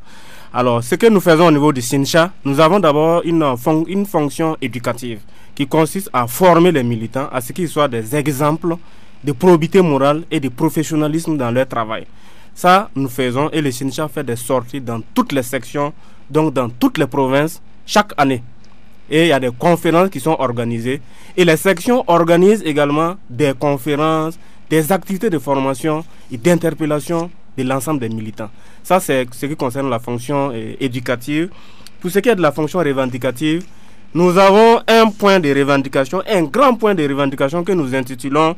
Alors, ce que nous faisons au niveau du Sincha, nous avons d'abord une, une fonction éducative qui consiste à former les militants à ce qu'ils soient des exemples de probité morale et de professionnalisme dans leur travail. Ça, nous faisons et le Sincha fait des sorties dans toutes les sections, donc dans toutes les provinces, chaque année et il y a des conférences qui sont organisées. Et les sections organisent également des conférences, des activités de formation et d'interpellation de l'ensemble des militants. Ça, c'est ce qui concerne la fonction euh, éducative. Pour ce qui est de la fonction revendicative, nous avons un point de revendication, un grand point de revendication que nous intitulons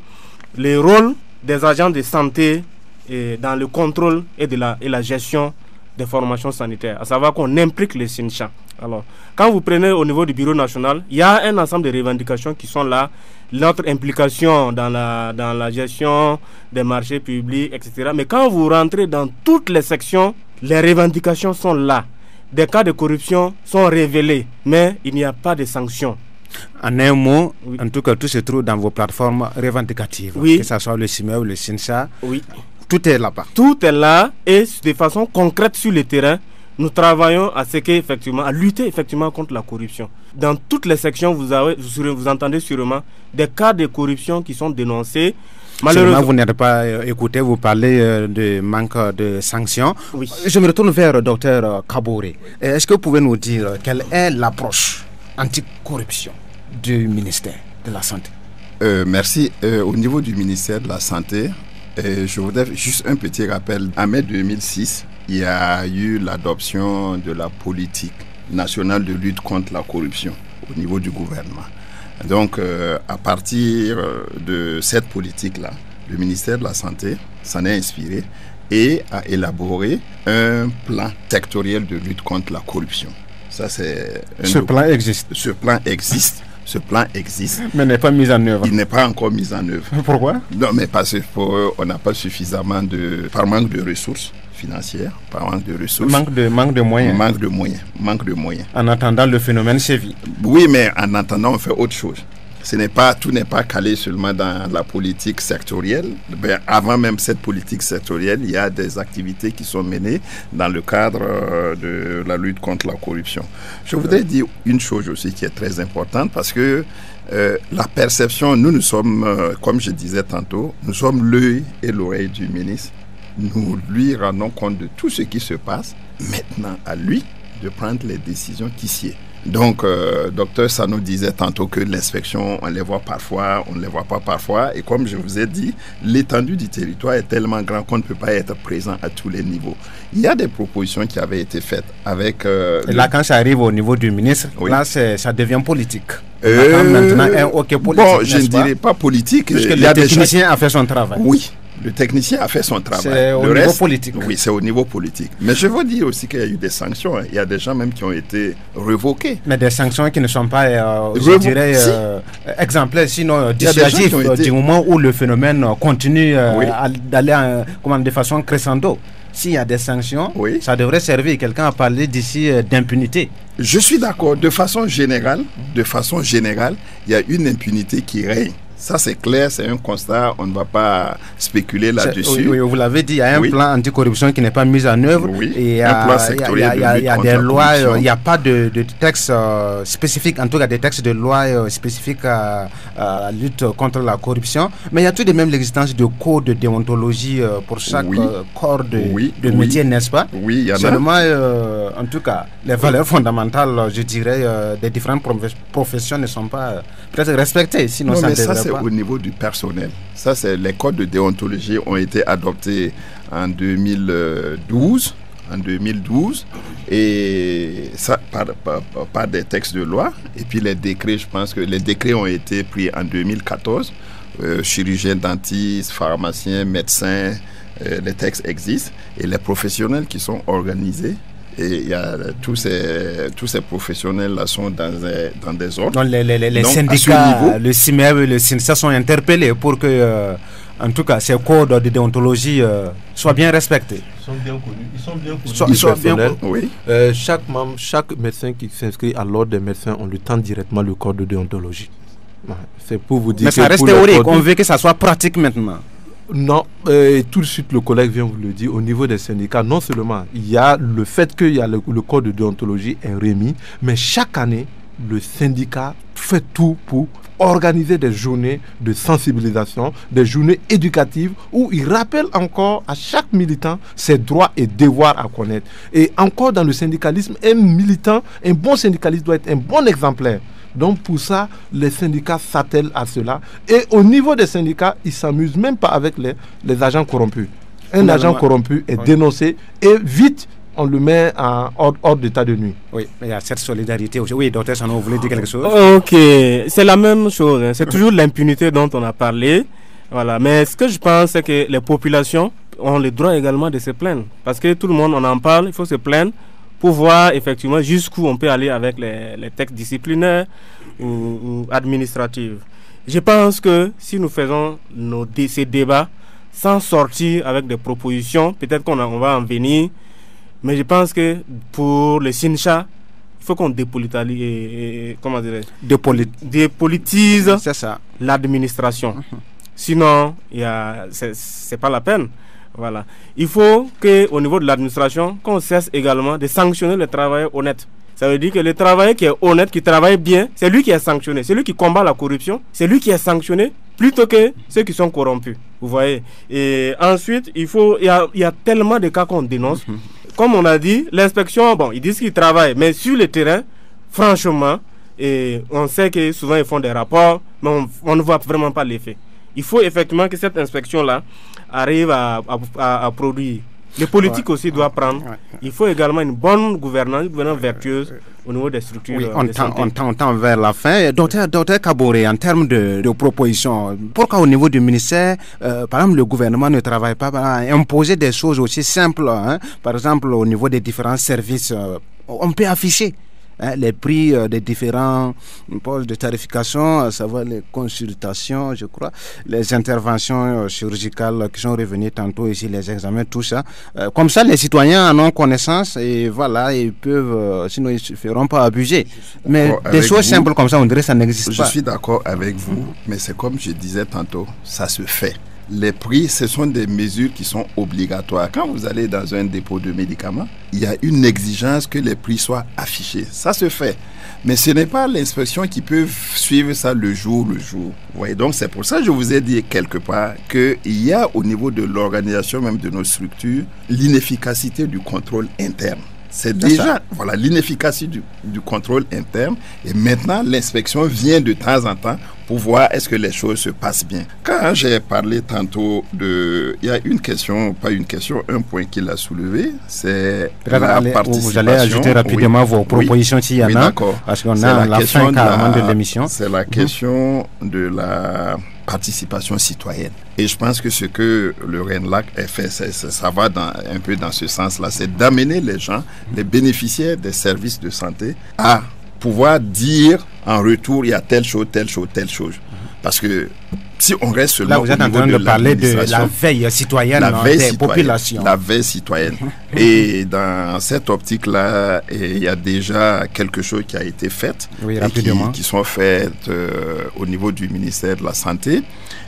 le rôle des agents de santé et dans le contrôle et, de la, et la gestion des formations sanitaires, à savoir qu'on implique les SINCHA. Alors, quand vous prenez au niveau du bureau national, il y a un ensemble de revendications qui sont là. Notre implication dans la, dans la gestion des marchés publics, etc. Mais quand vous rentrez dans toutes les sections, les revendications sont là. Des cas de corruption sont révélés, mais il n'y a pas de sanctions. En un mot, en tout cas, tout se trouve dans vos plateformes revendicatives, oui. que ce soit le CIME ou le SINSA. Oui. Tout est là-bas. Tout est là et de façon concrète sur le terrain, nous travaillons à ce effectivement, à lutter effectivement contre la corruption. Dans toutes les sections, vous, avez, vous, vous entendez sûrement des cas de corruption qui sont dénoncés. Malheureusement, vous n'êtes pas euh, écouté, vous parlez euh, de manque de sanctions. Oui. Je me retourne vers le docteur Kabouré. Est-ce que vous pouvez nous dire quelle est l'approche anticorruption du ministère de la Santé? Euh, Merci. au niveau du ministère de la Santé, je voudrais juste un petit rappel. En mai 2006, il y a eu l'adoption de la politique nationale de lutte contre la corruption au niveau du gouvernement. Donc, euh, à partir euh, de cette politique-là, le ministère de la Santé s'en est inspiré et a élaboré un plan sectoriel de lutte contre la corruption. Ça, c'est ce plan existe. Ce plan existe. Ce plan existe. Mais n'est pas mis en œuvre. Il n'est pas encore mis en œuvre. Pourquoi? Non, mais parce qu'on n'a pas suffisamment de. par manque de ressources financières, par manque de ressources. Manque de, manque de moyens. Manque de moyens. Manque de moyens. En attendant, le phénomène sévit. Oui, mais en attendant, on fait autre chose. Ce n'est pas, tout n'est pas calé seulement dans la politique sectorielle. Ben, avant même cette politique sectorielle, il y a des activités qui sont menées dans le cadre euh, de la lutte contre la corruption. Je voudrais dire une chose aussi qui est très importante parce que euh, la perception, nous, nous sommes, euh, comme je disais tantôt, nous sommes l'œil et l'oreille du ministre. Nous lui rendons compte de tout ce qui se passe. Maintenant, à lui de prendre les décisions qui s'y est. Donc, euh, docteur nous disait tantôt que l'inspection, on les voit parfois, on ne les voit pas parfois. Et comme je vous ai dit, l'étendue du territoire est tellement grand qu'on ne peut pas être présent à tous les niveaux. Il y a des propositions qui avaient été faites avec... Euh, là, quand ça arrive au niveau du ministre, là, ça devient politique. Euh, maintenant un politique. Bon, je ne dirais pas politique. Puisque le technicien a fait son travail. Oui, Le technicien a fait son travail. C'est au Le niveau reste- politique. Oui, c'est au niveau politique. Mais je veux dire aussi qu'il y a eu des sanctions. hein. Il y a des gens même qui ont été révoqués. Mais des sanctions qui ne sont pas, euh, je dirais, si. euh, exemplaires, sinon euh, dissuasifs été- du moment où le phénomène continue euh, Oui. d'aller comment, de façon crescendo. S'il y a des sanctions, Oui. ça devrait servir. Quelqu'un a parlé d'ici d'impunité. Je suis d'accord. De façon générale, de façon générale, il y a une impunité qui règne. Ça, c'est clair, c'est un constat. On ne va pas spéculer là-dessus. Oui, oui, vous l'avez dit, il y a un Oui. plan anticorruption qui n'est pas mis en œuvre. Oui, Et il y un a, plan il y a- sectoriel il y a- de il y a- il y a lutte des lois, euh, il n'y a pas de, de textes euh, spécifiques, en tout cas des textes de loi euh, spécifiques à, à la lutte contre la corruption. Mais il y a tout de même l'existence de codes de déontologie euh, pour chaque euh, corps de, métier, n'est-ce pas? Oui, il y en a. Seulement, euh, en tout cas, les valeurs fondamentales, euh, je dirais, euh, des différentes profe- professions ne sont pas euh, peut-être respectées. Sinon, Non, ça mais ne ça, c'est pas. Au niveau du personnel. Ça, c'est les codes de déontologie ont été adoptés en 2012. En 2012, et ça par, des textes de loi. Et puis les décrets, je pense que les décrets ont été pris en 2014. Euh, chirurgiens, dentistes, pharmaciens, médecins, euh, les textes existent. Et les professionnels qui sont organisés, et il y a tous ces, tous ces professionnels-là sont dans, un- dans des ordres. Donc, les, les- les- Donc, syndicats, niveau- le CIMEB et le SINSA sont interpellés pour que, euh, en tout cas, ces codes de déontologie euh, soient bien respectés. Ils sont bien connus. Ils sont bien connus. Du soit bien personnel. Oui. Euh, chaque membre, chaque médecin qui s'inscrit à l'ordre des médecins, on lui tend directement le code de déontologie. C'est pour vous dire Mais que ça reste théorique. code- On veut que ça soit pratique maintenant. Non, euh, tout de suite le collègue vient vous le dire, au niveau des syndicats, non seulement il y a le fait qu'il y a le, le code de déontologie est remis, mais chaque année, le syndicat fait tout pour organiser des journées de sensibilisation, des journées éducatives où il rappelle encore à chaque militant ses droits et devoirs à connaître. Et encore dans le syndicalisme, un militant, un bon syndicaliste doit être un bon exemplaire. Donc pour ça, les syndicats s'attellent à cela. Et au niveau des syndicats, ils s'amusent même pas avec les, les agents corrompus. Un agent corrompu est oui. dénoncé et vite, on le met en hors, hors d'état de nuit. Oui, mais il y a cette solidarité aussi. Oui, docteur Sanon, vous voulez dire quelque chose? Ok, c'est la même chose. hein. C'est toujours l'impunité dont on a parlé. Voilà. Mais ce que je pense, c'est que les populations ont le droit également de se plaindre. Parce que tout le monde, on en parle, il faut se plaindre pour voir effectivement jusqu'où on peut aller avec les, les textes disciplinaires ou, ou administratifs. Je pense que si nous faisons nos, ces débats sans sortir avec des propositions, peut-être qu'on on va en venir, mais je pense que pour le SINCHA, il faut qu'on et- comment dirais De poli- dépolitise l'administration. Sinon, y a, c'est, c'est pas la peine. Voilà. Il faut que, au niveau de l'administration, qu'on cesse également de sanctionner les travailleurs honnêtes. Ça veut dire que le travailleur qui est honnête, qui travaille bien, c'est lui qui est sanctionné. C'est lui qui combat la corruption, c'est lui qui est sanctionné plutôt que ceux qui sont corrompus. Vous voyez Et ensuite, il faut, il y a, il y a tellement de cas qu'on dénonce. Comme on a dit, l'inspection, bon, ils disent qu'ils travaillent, mais sur le terrain, franchement, et on sait que souvent ils font des rapports, mais on, on ne voit vraiment pas l'effet. Il faut effectivement que cette inspection-là arrive à, à- à- à produire. Les politiques aussi doivent prendre. ouais. Il faut également une bonne gouvernance, une gouvernance vertueuse au niveau des structures Oui, on de tend, santé. on tend- on tend vers la fin. Docteur, docteur en termes de, de propositions, pourquoi au niveau du ministère, euh, par exemple, le gouvernement ne travaille pas à imposer des choses aussi simples hein? Par exemple, au niveau des différents services, euh, on peut afficher. Hein, les prix euh, des différents postes de tarification, à savoir les consultations, je crois, les interventions euh, chirurgicales qui sont revenues tantôt ici, les examens, tout ça. Euh, comme ça, les citoyens en ont connaissance et voilà, ils peuvent, sinon ils ne se feront pas abuser. Mais des choses vous. simples comme ça, on dirait que ça n'existe Je pas. suis d'accord avec vous, mais c'est comme je disais tantôt, ça se fait. Les prix, ce sont des mesures qui sont obligatoires. Quand vous allez dans un dépôt de médicaments, il y a une exigence que les prix soient affichés. Ça se fait. Mais ce n'est pas l'inspection qui peut suivre ça le jour le jour. Voyez, donc c'est pour ça que je vous ai dit quelque part qu'il y a au niveau de l'organisation même de nos structures l'inefficacité du contrôle interne. C'est déjà ça. voilà l'inefficacité du, du contrôle interne et maintenant l'inspection vient de temps en temps pour voir est-ce que les choses se passent bien. Quand j'ai parlé tantôt de il y a une question, pas une question, un point qu'il a soulevé, c'est la allez- participation. vous allez ajouter Oui. rapidement vos Oui. propositions s'il y en Oui, a, d'accord. parce qu'on a la, fin question carrément de l'émission. C'est la question de la participation citoyenne. Et je pense que ce que le RENLAC fait, ça, ça va dans, un peu dans ce sens-là, c'est d'amener les gens, les bénéficiaires des services de santé, à pouvoir dire en retour, il y a telle chose, telle chose, telle chose. Parce que si on reste seulement Là, vous êtes en train de, parler de la veille citoyenne la veille des populations. La veille citoyenne. *laughs* Et dans cette optique-là, il y a déjà quelque chose qui a été fait, oui, qui, qui, sont faites euh, au niveau du ministère de la Santé.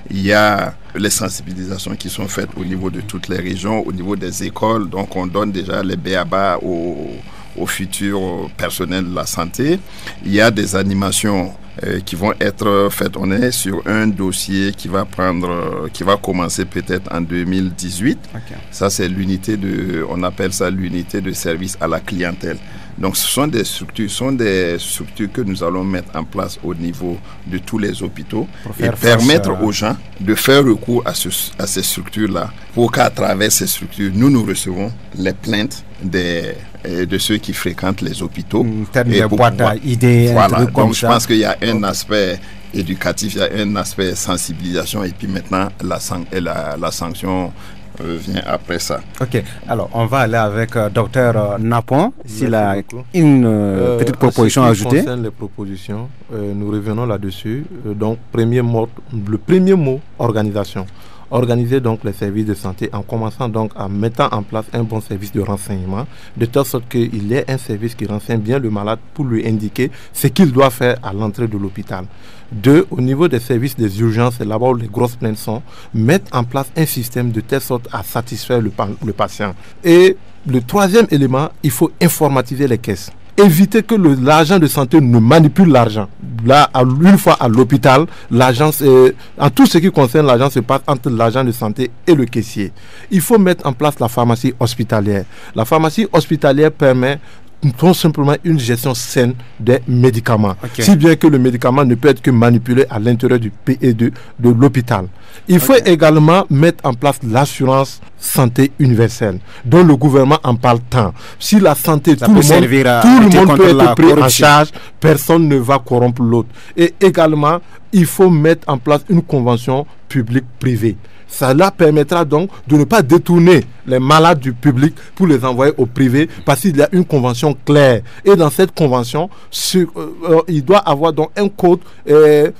Il y a les sensibilisations qui sont faites au niveau de toutes les régions, au niveau des écoles. Donc, on donne déjà les BABA aux, aux futurs personnels de la santé. Il y a des animations euh, qui vont être faites. On est sur un dossier qui va prendre, euh, qui va commencer peut-être en 2018. Ça, c'est l'unité de, on appelle ça l'unité de service à la clientèle. Donc, ce sont des structures, sont des structures que nous allons mettre en place au niveau de tous les hôpitaux et permettre aux gens de faire recours à, à ces structures-là pour qu'à travers ces structures, nous, nous recevons les plaintes des, de ceux qui fréquentent les hôpitaux. Mmh, et de boîte à idées, voilà. Donc, je pense qu'il y a un aspect éducatif, il y a un aspect sensibilisation et puis maintenant la, la, la sanction euh, vient après ça. Ok, alors on va aller avec euh, docteur euh, Napon, s'il a une petite proposition à ajouter. concerne les propositions, nous revenons là-dessus. donc, premier mot, le premier mot, organisation organiser donc les services de santé en commençant donc à mettre en place un bon service de renseignement, de telle sorte qu'il y ait un service qui renseigne bien le malade pour lui indiquer ce qu'il doit faire à l'entrée de l'hôpital. Deux, au niveau des services des urgences, c'est là-bas où les grosses plaintes sont, mettre en place un système de telle sorte à satisfaire le, le patient. Et le troisième élément, il faut informatiser les caisses éviter que l'agent de santé ne manipule l'argent. Là, une fois à l'hôpital, l'agence, en tout ce qui concerne l'argent se passe entre l'agent de santé et le caissier. Il faut mettre en place la pharmacie hospitalière. La pharmacie hospitalière permet tout simplement une gestion saine des médicaments. Si bien que le médicament ne peut être que manipulé à l'intérieur du PE2 de l'hôpital. Il faut également mettre en place l'assurance santé universelle, dont le gouvernement en parle tant. Si la santé, tout le monde, tout le monde peut être pris en charge, personne ne va corrompre l'autre. Et également, il faut mettre en place une convention publique-privée. Cela permettra donc de ne pas détourner les malades du public pour les envoyer au privé parce qu'il y a une convention claire. Et dans cette convention, euh, euh, il doit avoir donc un code euh,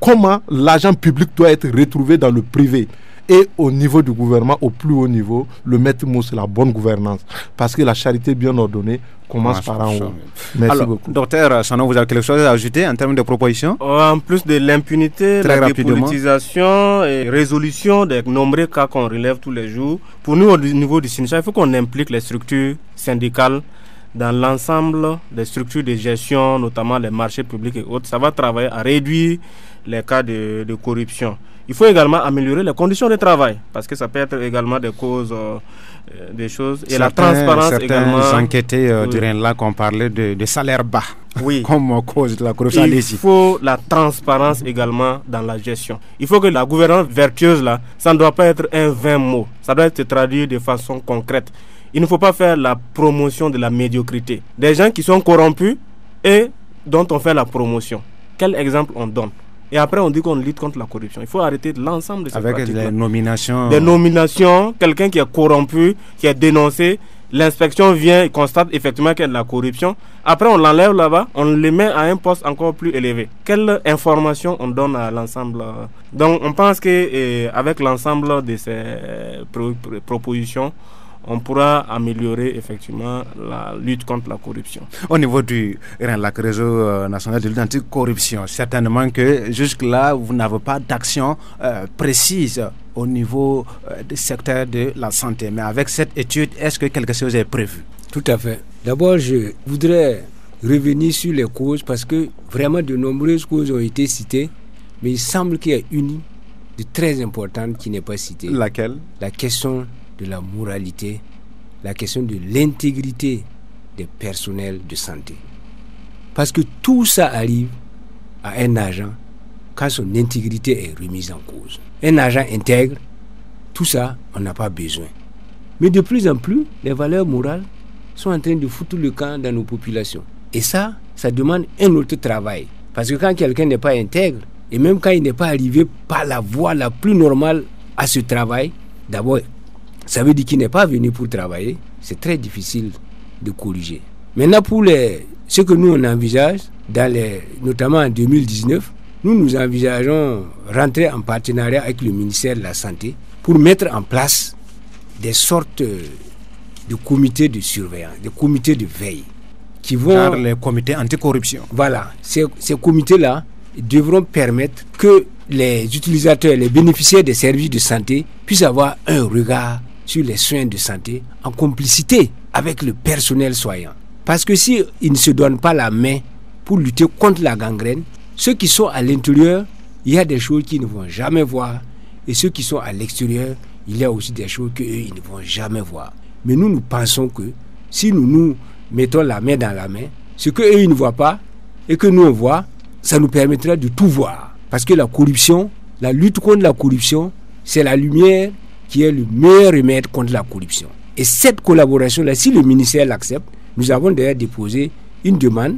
comment l'agent public doit être retrouvé dans le privé et au niveau du gouvernement, au plus haut niveau, le maître mot, c'est la bonne gouvernance. Parce que la charité bien ordonnée commence par en haut. Merci beaucoup. Docteur Sanon, vous avez quelque chose à ajouter en termes de propositions En plus de l'impunité, la dépolitisation et résolution des nombreux cas qu'on relève tous les jours, pour nous, au niveau du SINCHA, il faut qu'on implique les structures syndicales dans l'ensemble des structures de gestion, notamment les marchés publics et autres. Ça va travailler à réduire les cas de, de corruption. Il faut également améliorer les conditions de travail parce que ça peut être également des causes euh, euh, des choses et la transparence certains également. enquêtés euh, durant là qu'on parlait de, de salaire bas oui. *laughs* comme cause de la corruption. Il faut la transparence également dans la gestion. Il faut que la gouvernance vertueuse là, ça ne doit pas être un vain mot. Ça doit être traduit de façon concrète. Il ne faut pas faire la promotion de la médiocrité. Des gens qui sont corrompus et dont on fait la promotion. Quel exemple on donne? Et après, on dit qu'on lutte contre la corruption. Il faut arrêter l'ensemble de ces Avec des nominations. Des nominations, quelqu'un qui est corrompu, qui est dénoncé. L'inspection vient et constate effectivement qu'il y a de la corruption. Après, on l'enlève là-bas, on le met à un poste encore plus élevé. Quelle information on donne à l'ensemble Donc, on pense qu'avec l'ensemble de ces propositions, on pourra améliorer effectivement la lutte contre la corruption. Au niveau du RENLAC, Réseau euh, national de lutte anti-corruption, certainement que jusque-là, vous n'avez pas d'action euh, précise au niveau euh, du secteur de la santé. Mais avec cette étude, est-ce que quelque chose est prévu? Tout à fait. D'abord, je voudrais revenir sur les causes parce que vraiment de nombreuses causes ont été citées, mais il semble qu'il y a une de très importante qui n'est pas citée. Laquelle? La question de la moralité, la question de l'intégrité des personnels de santé. Parce que tout ça arrive à un agent quand son intégrité est remise en cause. Un agent intègre, tout ça, on n'a pas besoin. Mais de plus en plus, les valeurs morales sont en train de foutre le camp dans nos populations. Et ça, ça demande un autre travail. Parce que quand quelqu'un n'est pas intègre, Et même quand il n'est pas arrivé par la voie la plus normale à ce travail, d'abord, ça veut dire qu'il n'est pas venu pour travailler. C'est très difficile de corriger. Maintenant, pour les, ce que nous on envisage, dans les, notamment en 2019, nous nous envisageons rentrer en partenariat avec le ministère de la Santé pour mettre en place des sortes de comités de surveillance, des comités de veille qui vont... les comités anticorruption. Voilà, ces, ces comités-là devront permettre que les utilisateurs, les bénéficiaires des services de santé puissent avoir un regard sur les soins de santé en complicité avec le personnel soignant. Parce que s'ils ne se donnent pas la main pour lutter contre la gangrène, ceux qui sont à l'intérieur, il y a des choses qu'ils ne vont jamais voir. Et ceux qui sont à l'extérieur, il y a aussi des choses qu'eux, ils ne vont jamais voir. Mais nous, nous pensons que si nous nous mettons la main dans la main, ce qu'eux, ils ne voient pas et que nous, on voit, ça nous permettra de tout voir. Parce que la corruption, la lutte contre la corruption, c'est la lumière qui est le meilleur remède contre la corruption. Et cette collaboration-là, si le ministère l'accepte, nous avons d'ailleurs déposé une demande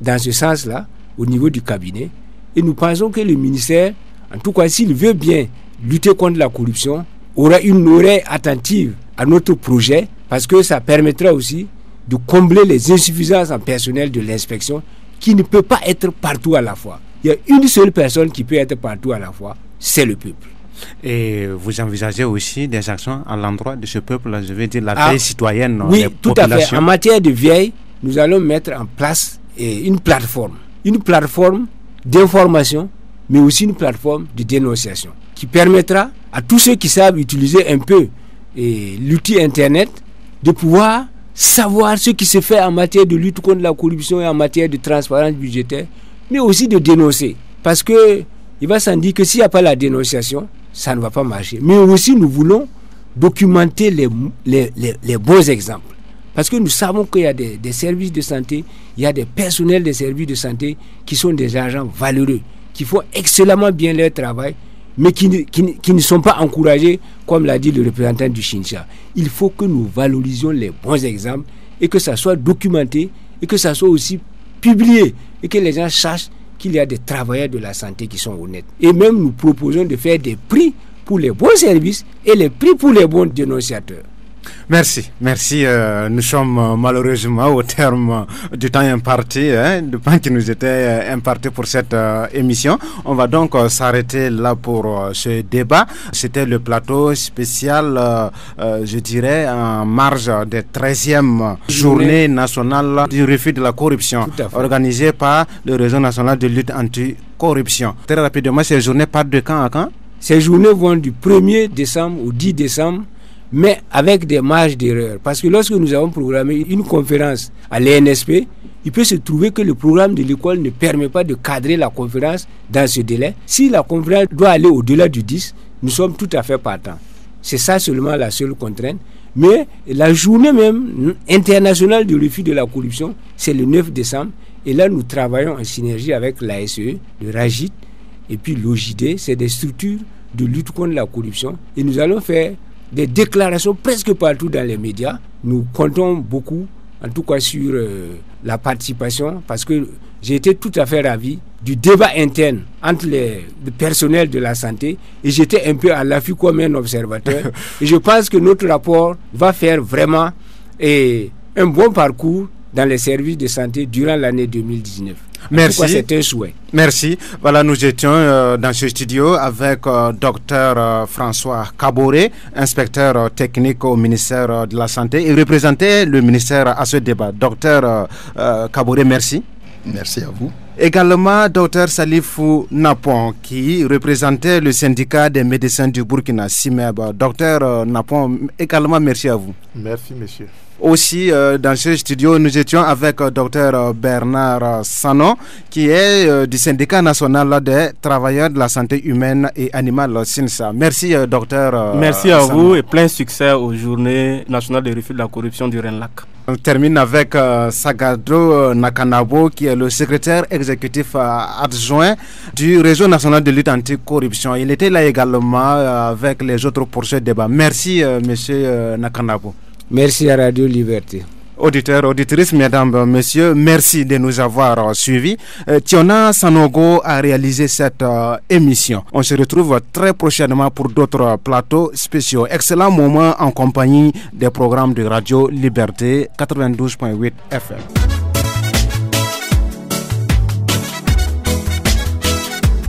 dans ce sens-là au niveau du cabinet. Et nous pensons que le ministère, en tout cas s'il veut bien lutter contre la corruption, aura une oreille attentive à notre projet parce que ça permettra aussi de combler les insuffisances en personnel de l'inspection qui ne peut pas être partout à la fois. Il y a une seule personne qui peut être partout à la fois, c'est le peuple. Et vous envisagez aussi des actions à l'endroit de ce peuple, je veux dire la ah, veille citoyenne. Oui, tout à fait. En matière de vieille, nous allons mettre en place eh, une plateforme. Une plateforme d'information, mais aussi une plateforme de dénonciation qui permettra à tous ceux qui savent utiliser un peu eh, l'outil Internet de pouvoir savoir ce qui se fait en matière de lutte contre la corruption et en matière de transparence budgétaire, mais aussi de dénoncer. Parce que il va s'en dire que s'il n'y a pas la dénonciation, ça ne va pas marcher. Mais aussi, nous voulons documenter les, les, les, bons exemples. Parce que nous savons qu'il y a des, services de santé, il y a des personnels des services de santé qui sont des agents valeureux, qui font excellemment bien leur travail, mais qui, qui, qui ne sont pas encouragés, comme l'a dit le représentant du Shincha. Il faut que nous valorisions les bons exemples et que ça soit documenté et que ça soit aussi publié et que les gens sachent qu'il y a des travailleurs de la santé qui sont honnêtes. Et même nous proposons de faire des prix pour les bons services et les prix pour les bons dénonciateurs. Merci, merci. Euh, nous sommes euh, malheureusement au terme du temps imparti, hein, du temps qui nous était euh, imparti pour cette émission. On va donc s'arrêter là pour ce débat. C'était le plateau spécial, je dirais, en marge des 13e journée nationale du refus de la corruption, organisée par le réseau national de lutte anti-corruption. Très rapidement, ces journées partent de quand à quand? Ces journées vont du 1er décembre au 10 décembre mais avec des marges d'erreur. Parce que lorsque nous avons programmé une conférence à l'ENSP, il peut se trouver que le programme de l'école ne permet pas de cadrer la conférence dans ce délai. Si la conférence doit aller au-delà du 10, nous sommes tout à fait partants. C'est ça seulement la seule contrainte. Mais la journée même internationale du refus de la corruption, c'est le 9 décembre. Et là, nous travaillons en synergie avec l'ASE, le RAGIT et puis l'OJD. C'est des structures de lutte contre la corruption. Et nous allons faire des déclarations presque partout dans les médias. Nous comptons beaucoup, en tout cas sur euh, la participation, parce que j'ai été tout à fait ravi du débat interne entre les, le personnel de la santé et j'étais un peu à l'affût comme un observateur. *laughs* et je pense que notre rapport va faire vraiment et, un bon parcours dans les services de santé durant l'année 2019. Merci. C'est un souhait. Merci. Voilà, nous étions euh, dans ce studio avec euh, docteur euh, François Caboret, inspecteur technique au ministère de la Santé. Il représentait le ministère à ce débat. Docteur Caboret, merci. Merci à vous. Également, docteur Salifou Napon, qui représentait le syndicat des médecins du Burkina, SIMEB. Docteur Napon, également, merci à vous. Merci, monsieur. Aussi, euh, dans ce studio, nous étions avec euh, Dr euh, Bernard Sanon, qui est du syndicat national des travailleurs de la santé humaine et animale SINSA. Merci, docteur. Merci à vous et plein succès aux journées nationales de refus de la corruption du Renlac. On termine avec Sagado Nakanabo, qui est le secrétaire exécutif adjoint du réseau national de lutte anticorruption. Il était là également avec les autres pour ce débat. Merci, monsieur Nakanabo. Merci à Radio Liberté. Auditeurs, auditrices, mesdames, messieurs, merci de nous avoir suivis. Euh, Tiona Sanogo a réalisé cette euh, émission. On se retrouve très prochainement pour d'autres plateaux spéciaux. Excellent moment en compagnie des programmes de Radio Liberté 92.8 FM.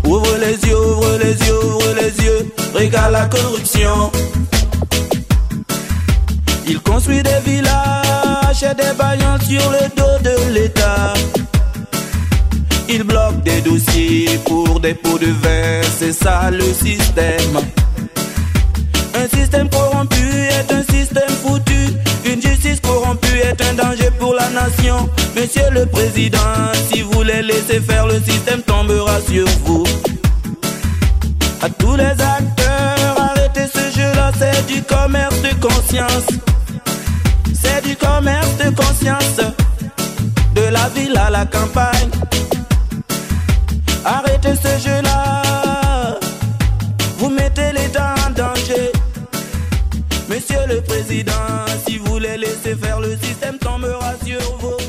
Ouvre les yeux, ouvre les yeux, ouvre les yeux, regarde la corruption. Il construit des villages et des baillons sur le dos de l'État. Il bloque des dossiers pour des pots de vin, c'est ça le système. Un système corrompu est un système foutu. Une justice corrompue est un danger pour la nation. Monsieur le Président, si vous les laissez faire, le système tombera sur vous. À tous les acteurs, arrêtez ce jeu-là, c'est du commerce de conscience du commerce de conscience, de la ville à la campagne. Arrêtez ce jeu-là, vous mettez l'État en danger. Monsieur le Président, si vous voulez laisser faire le système tombera sur vous.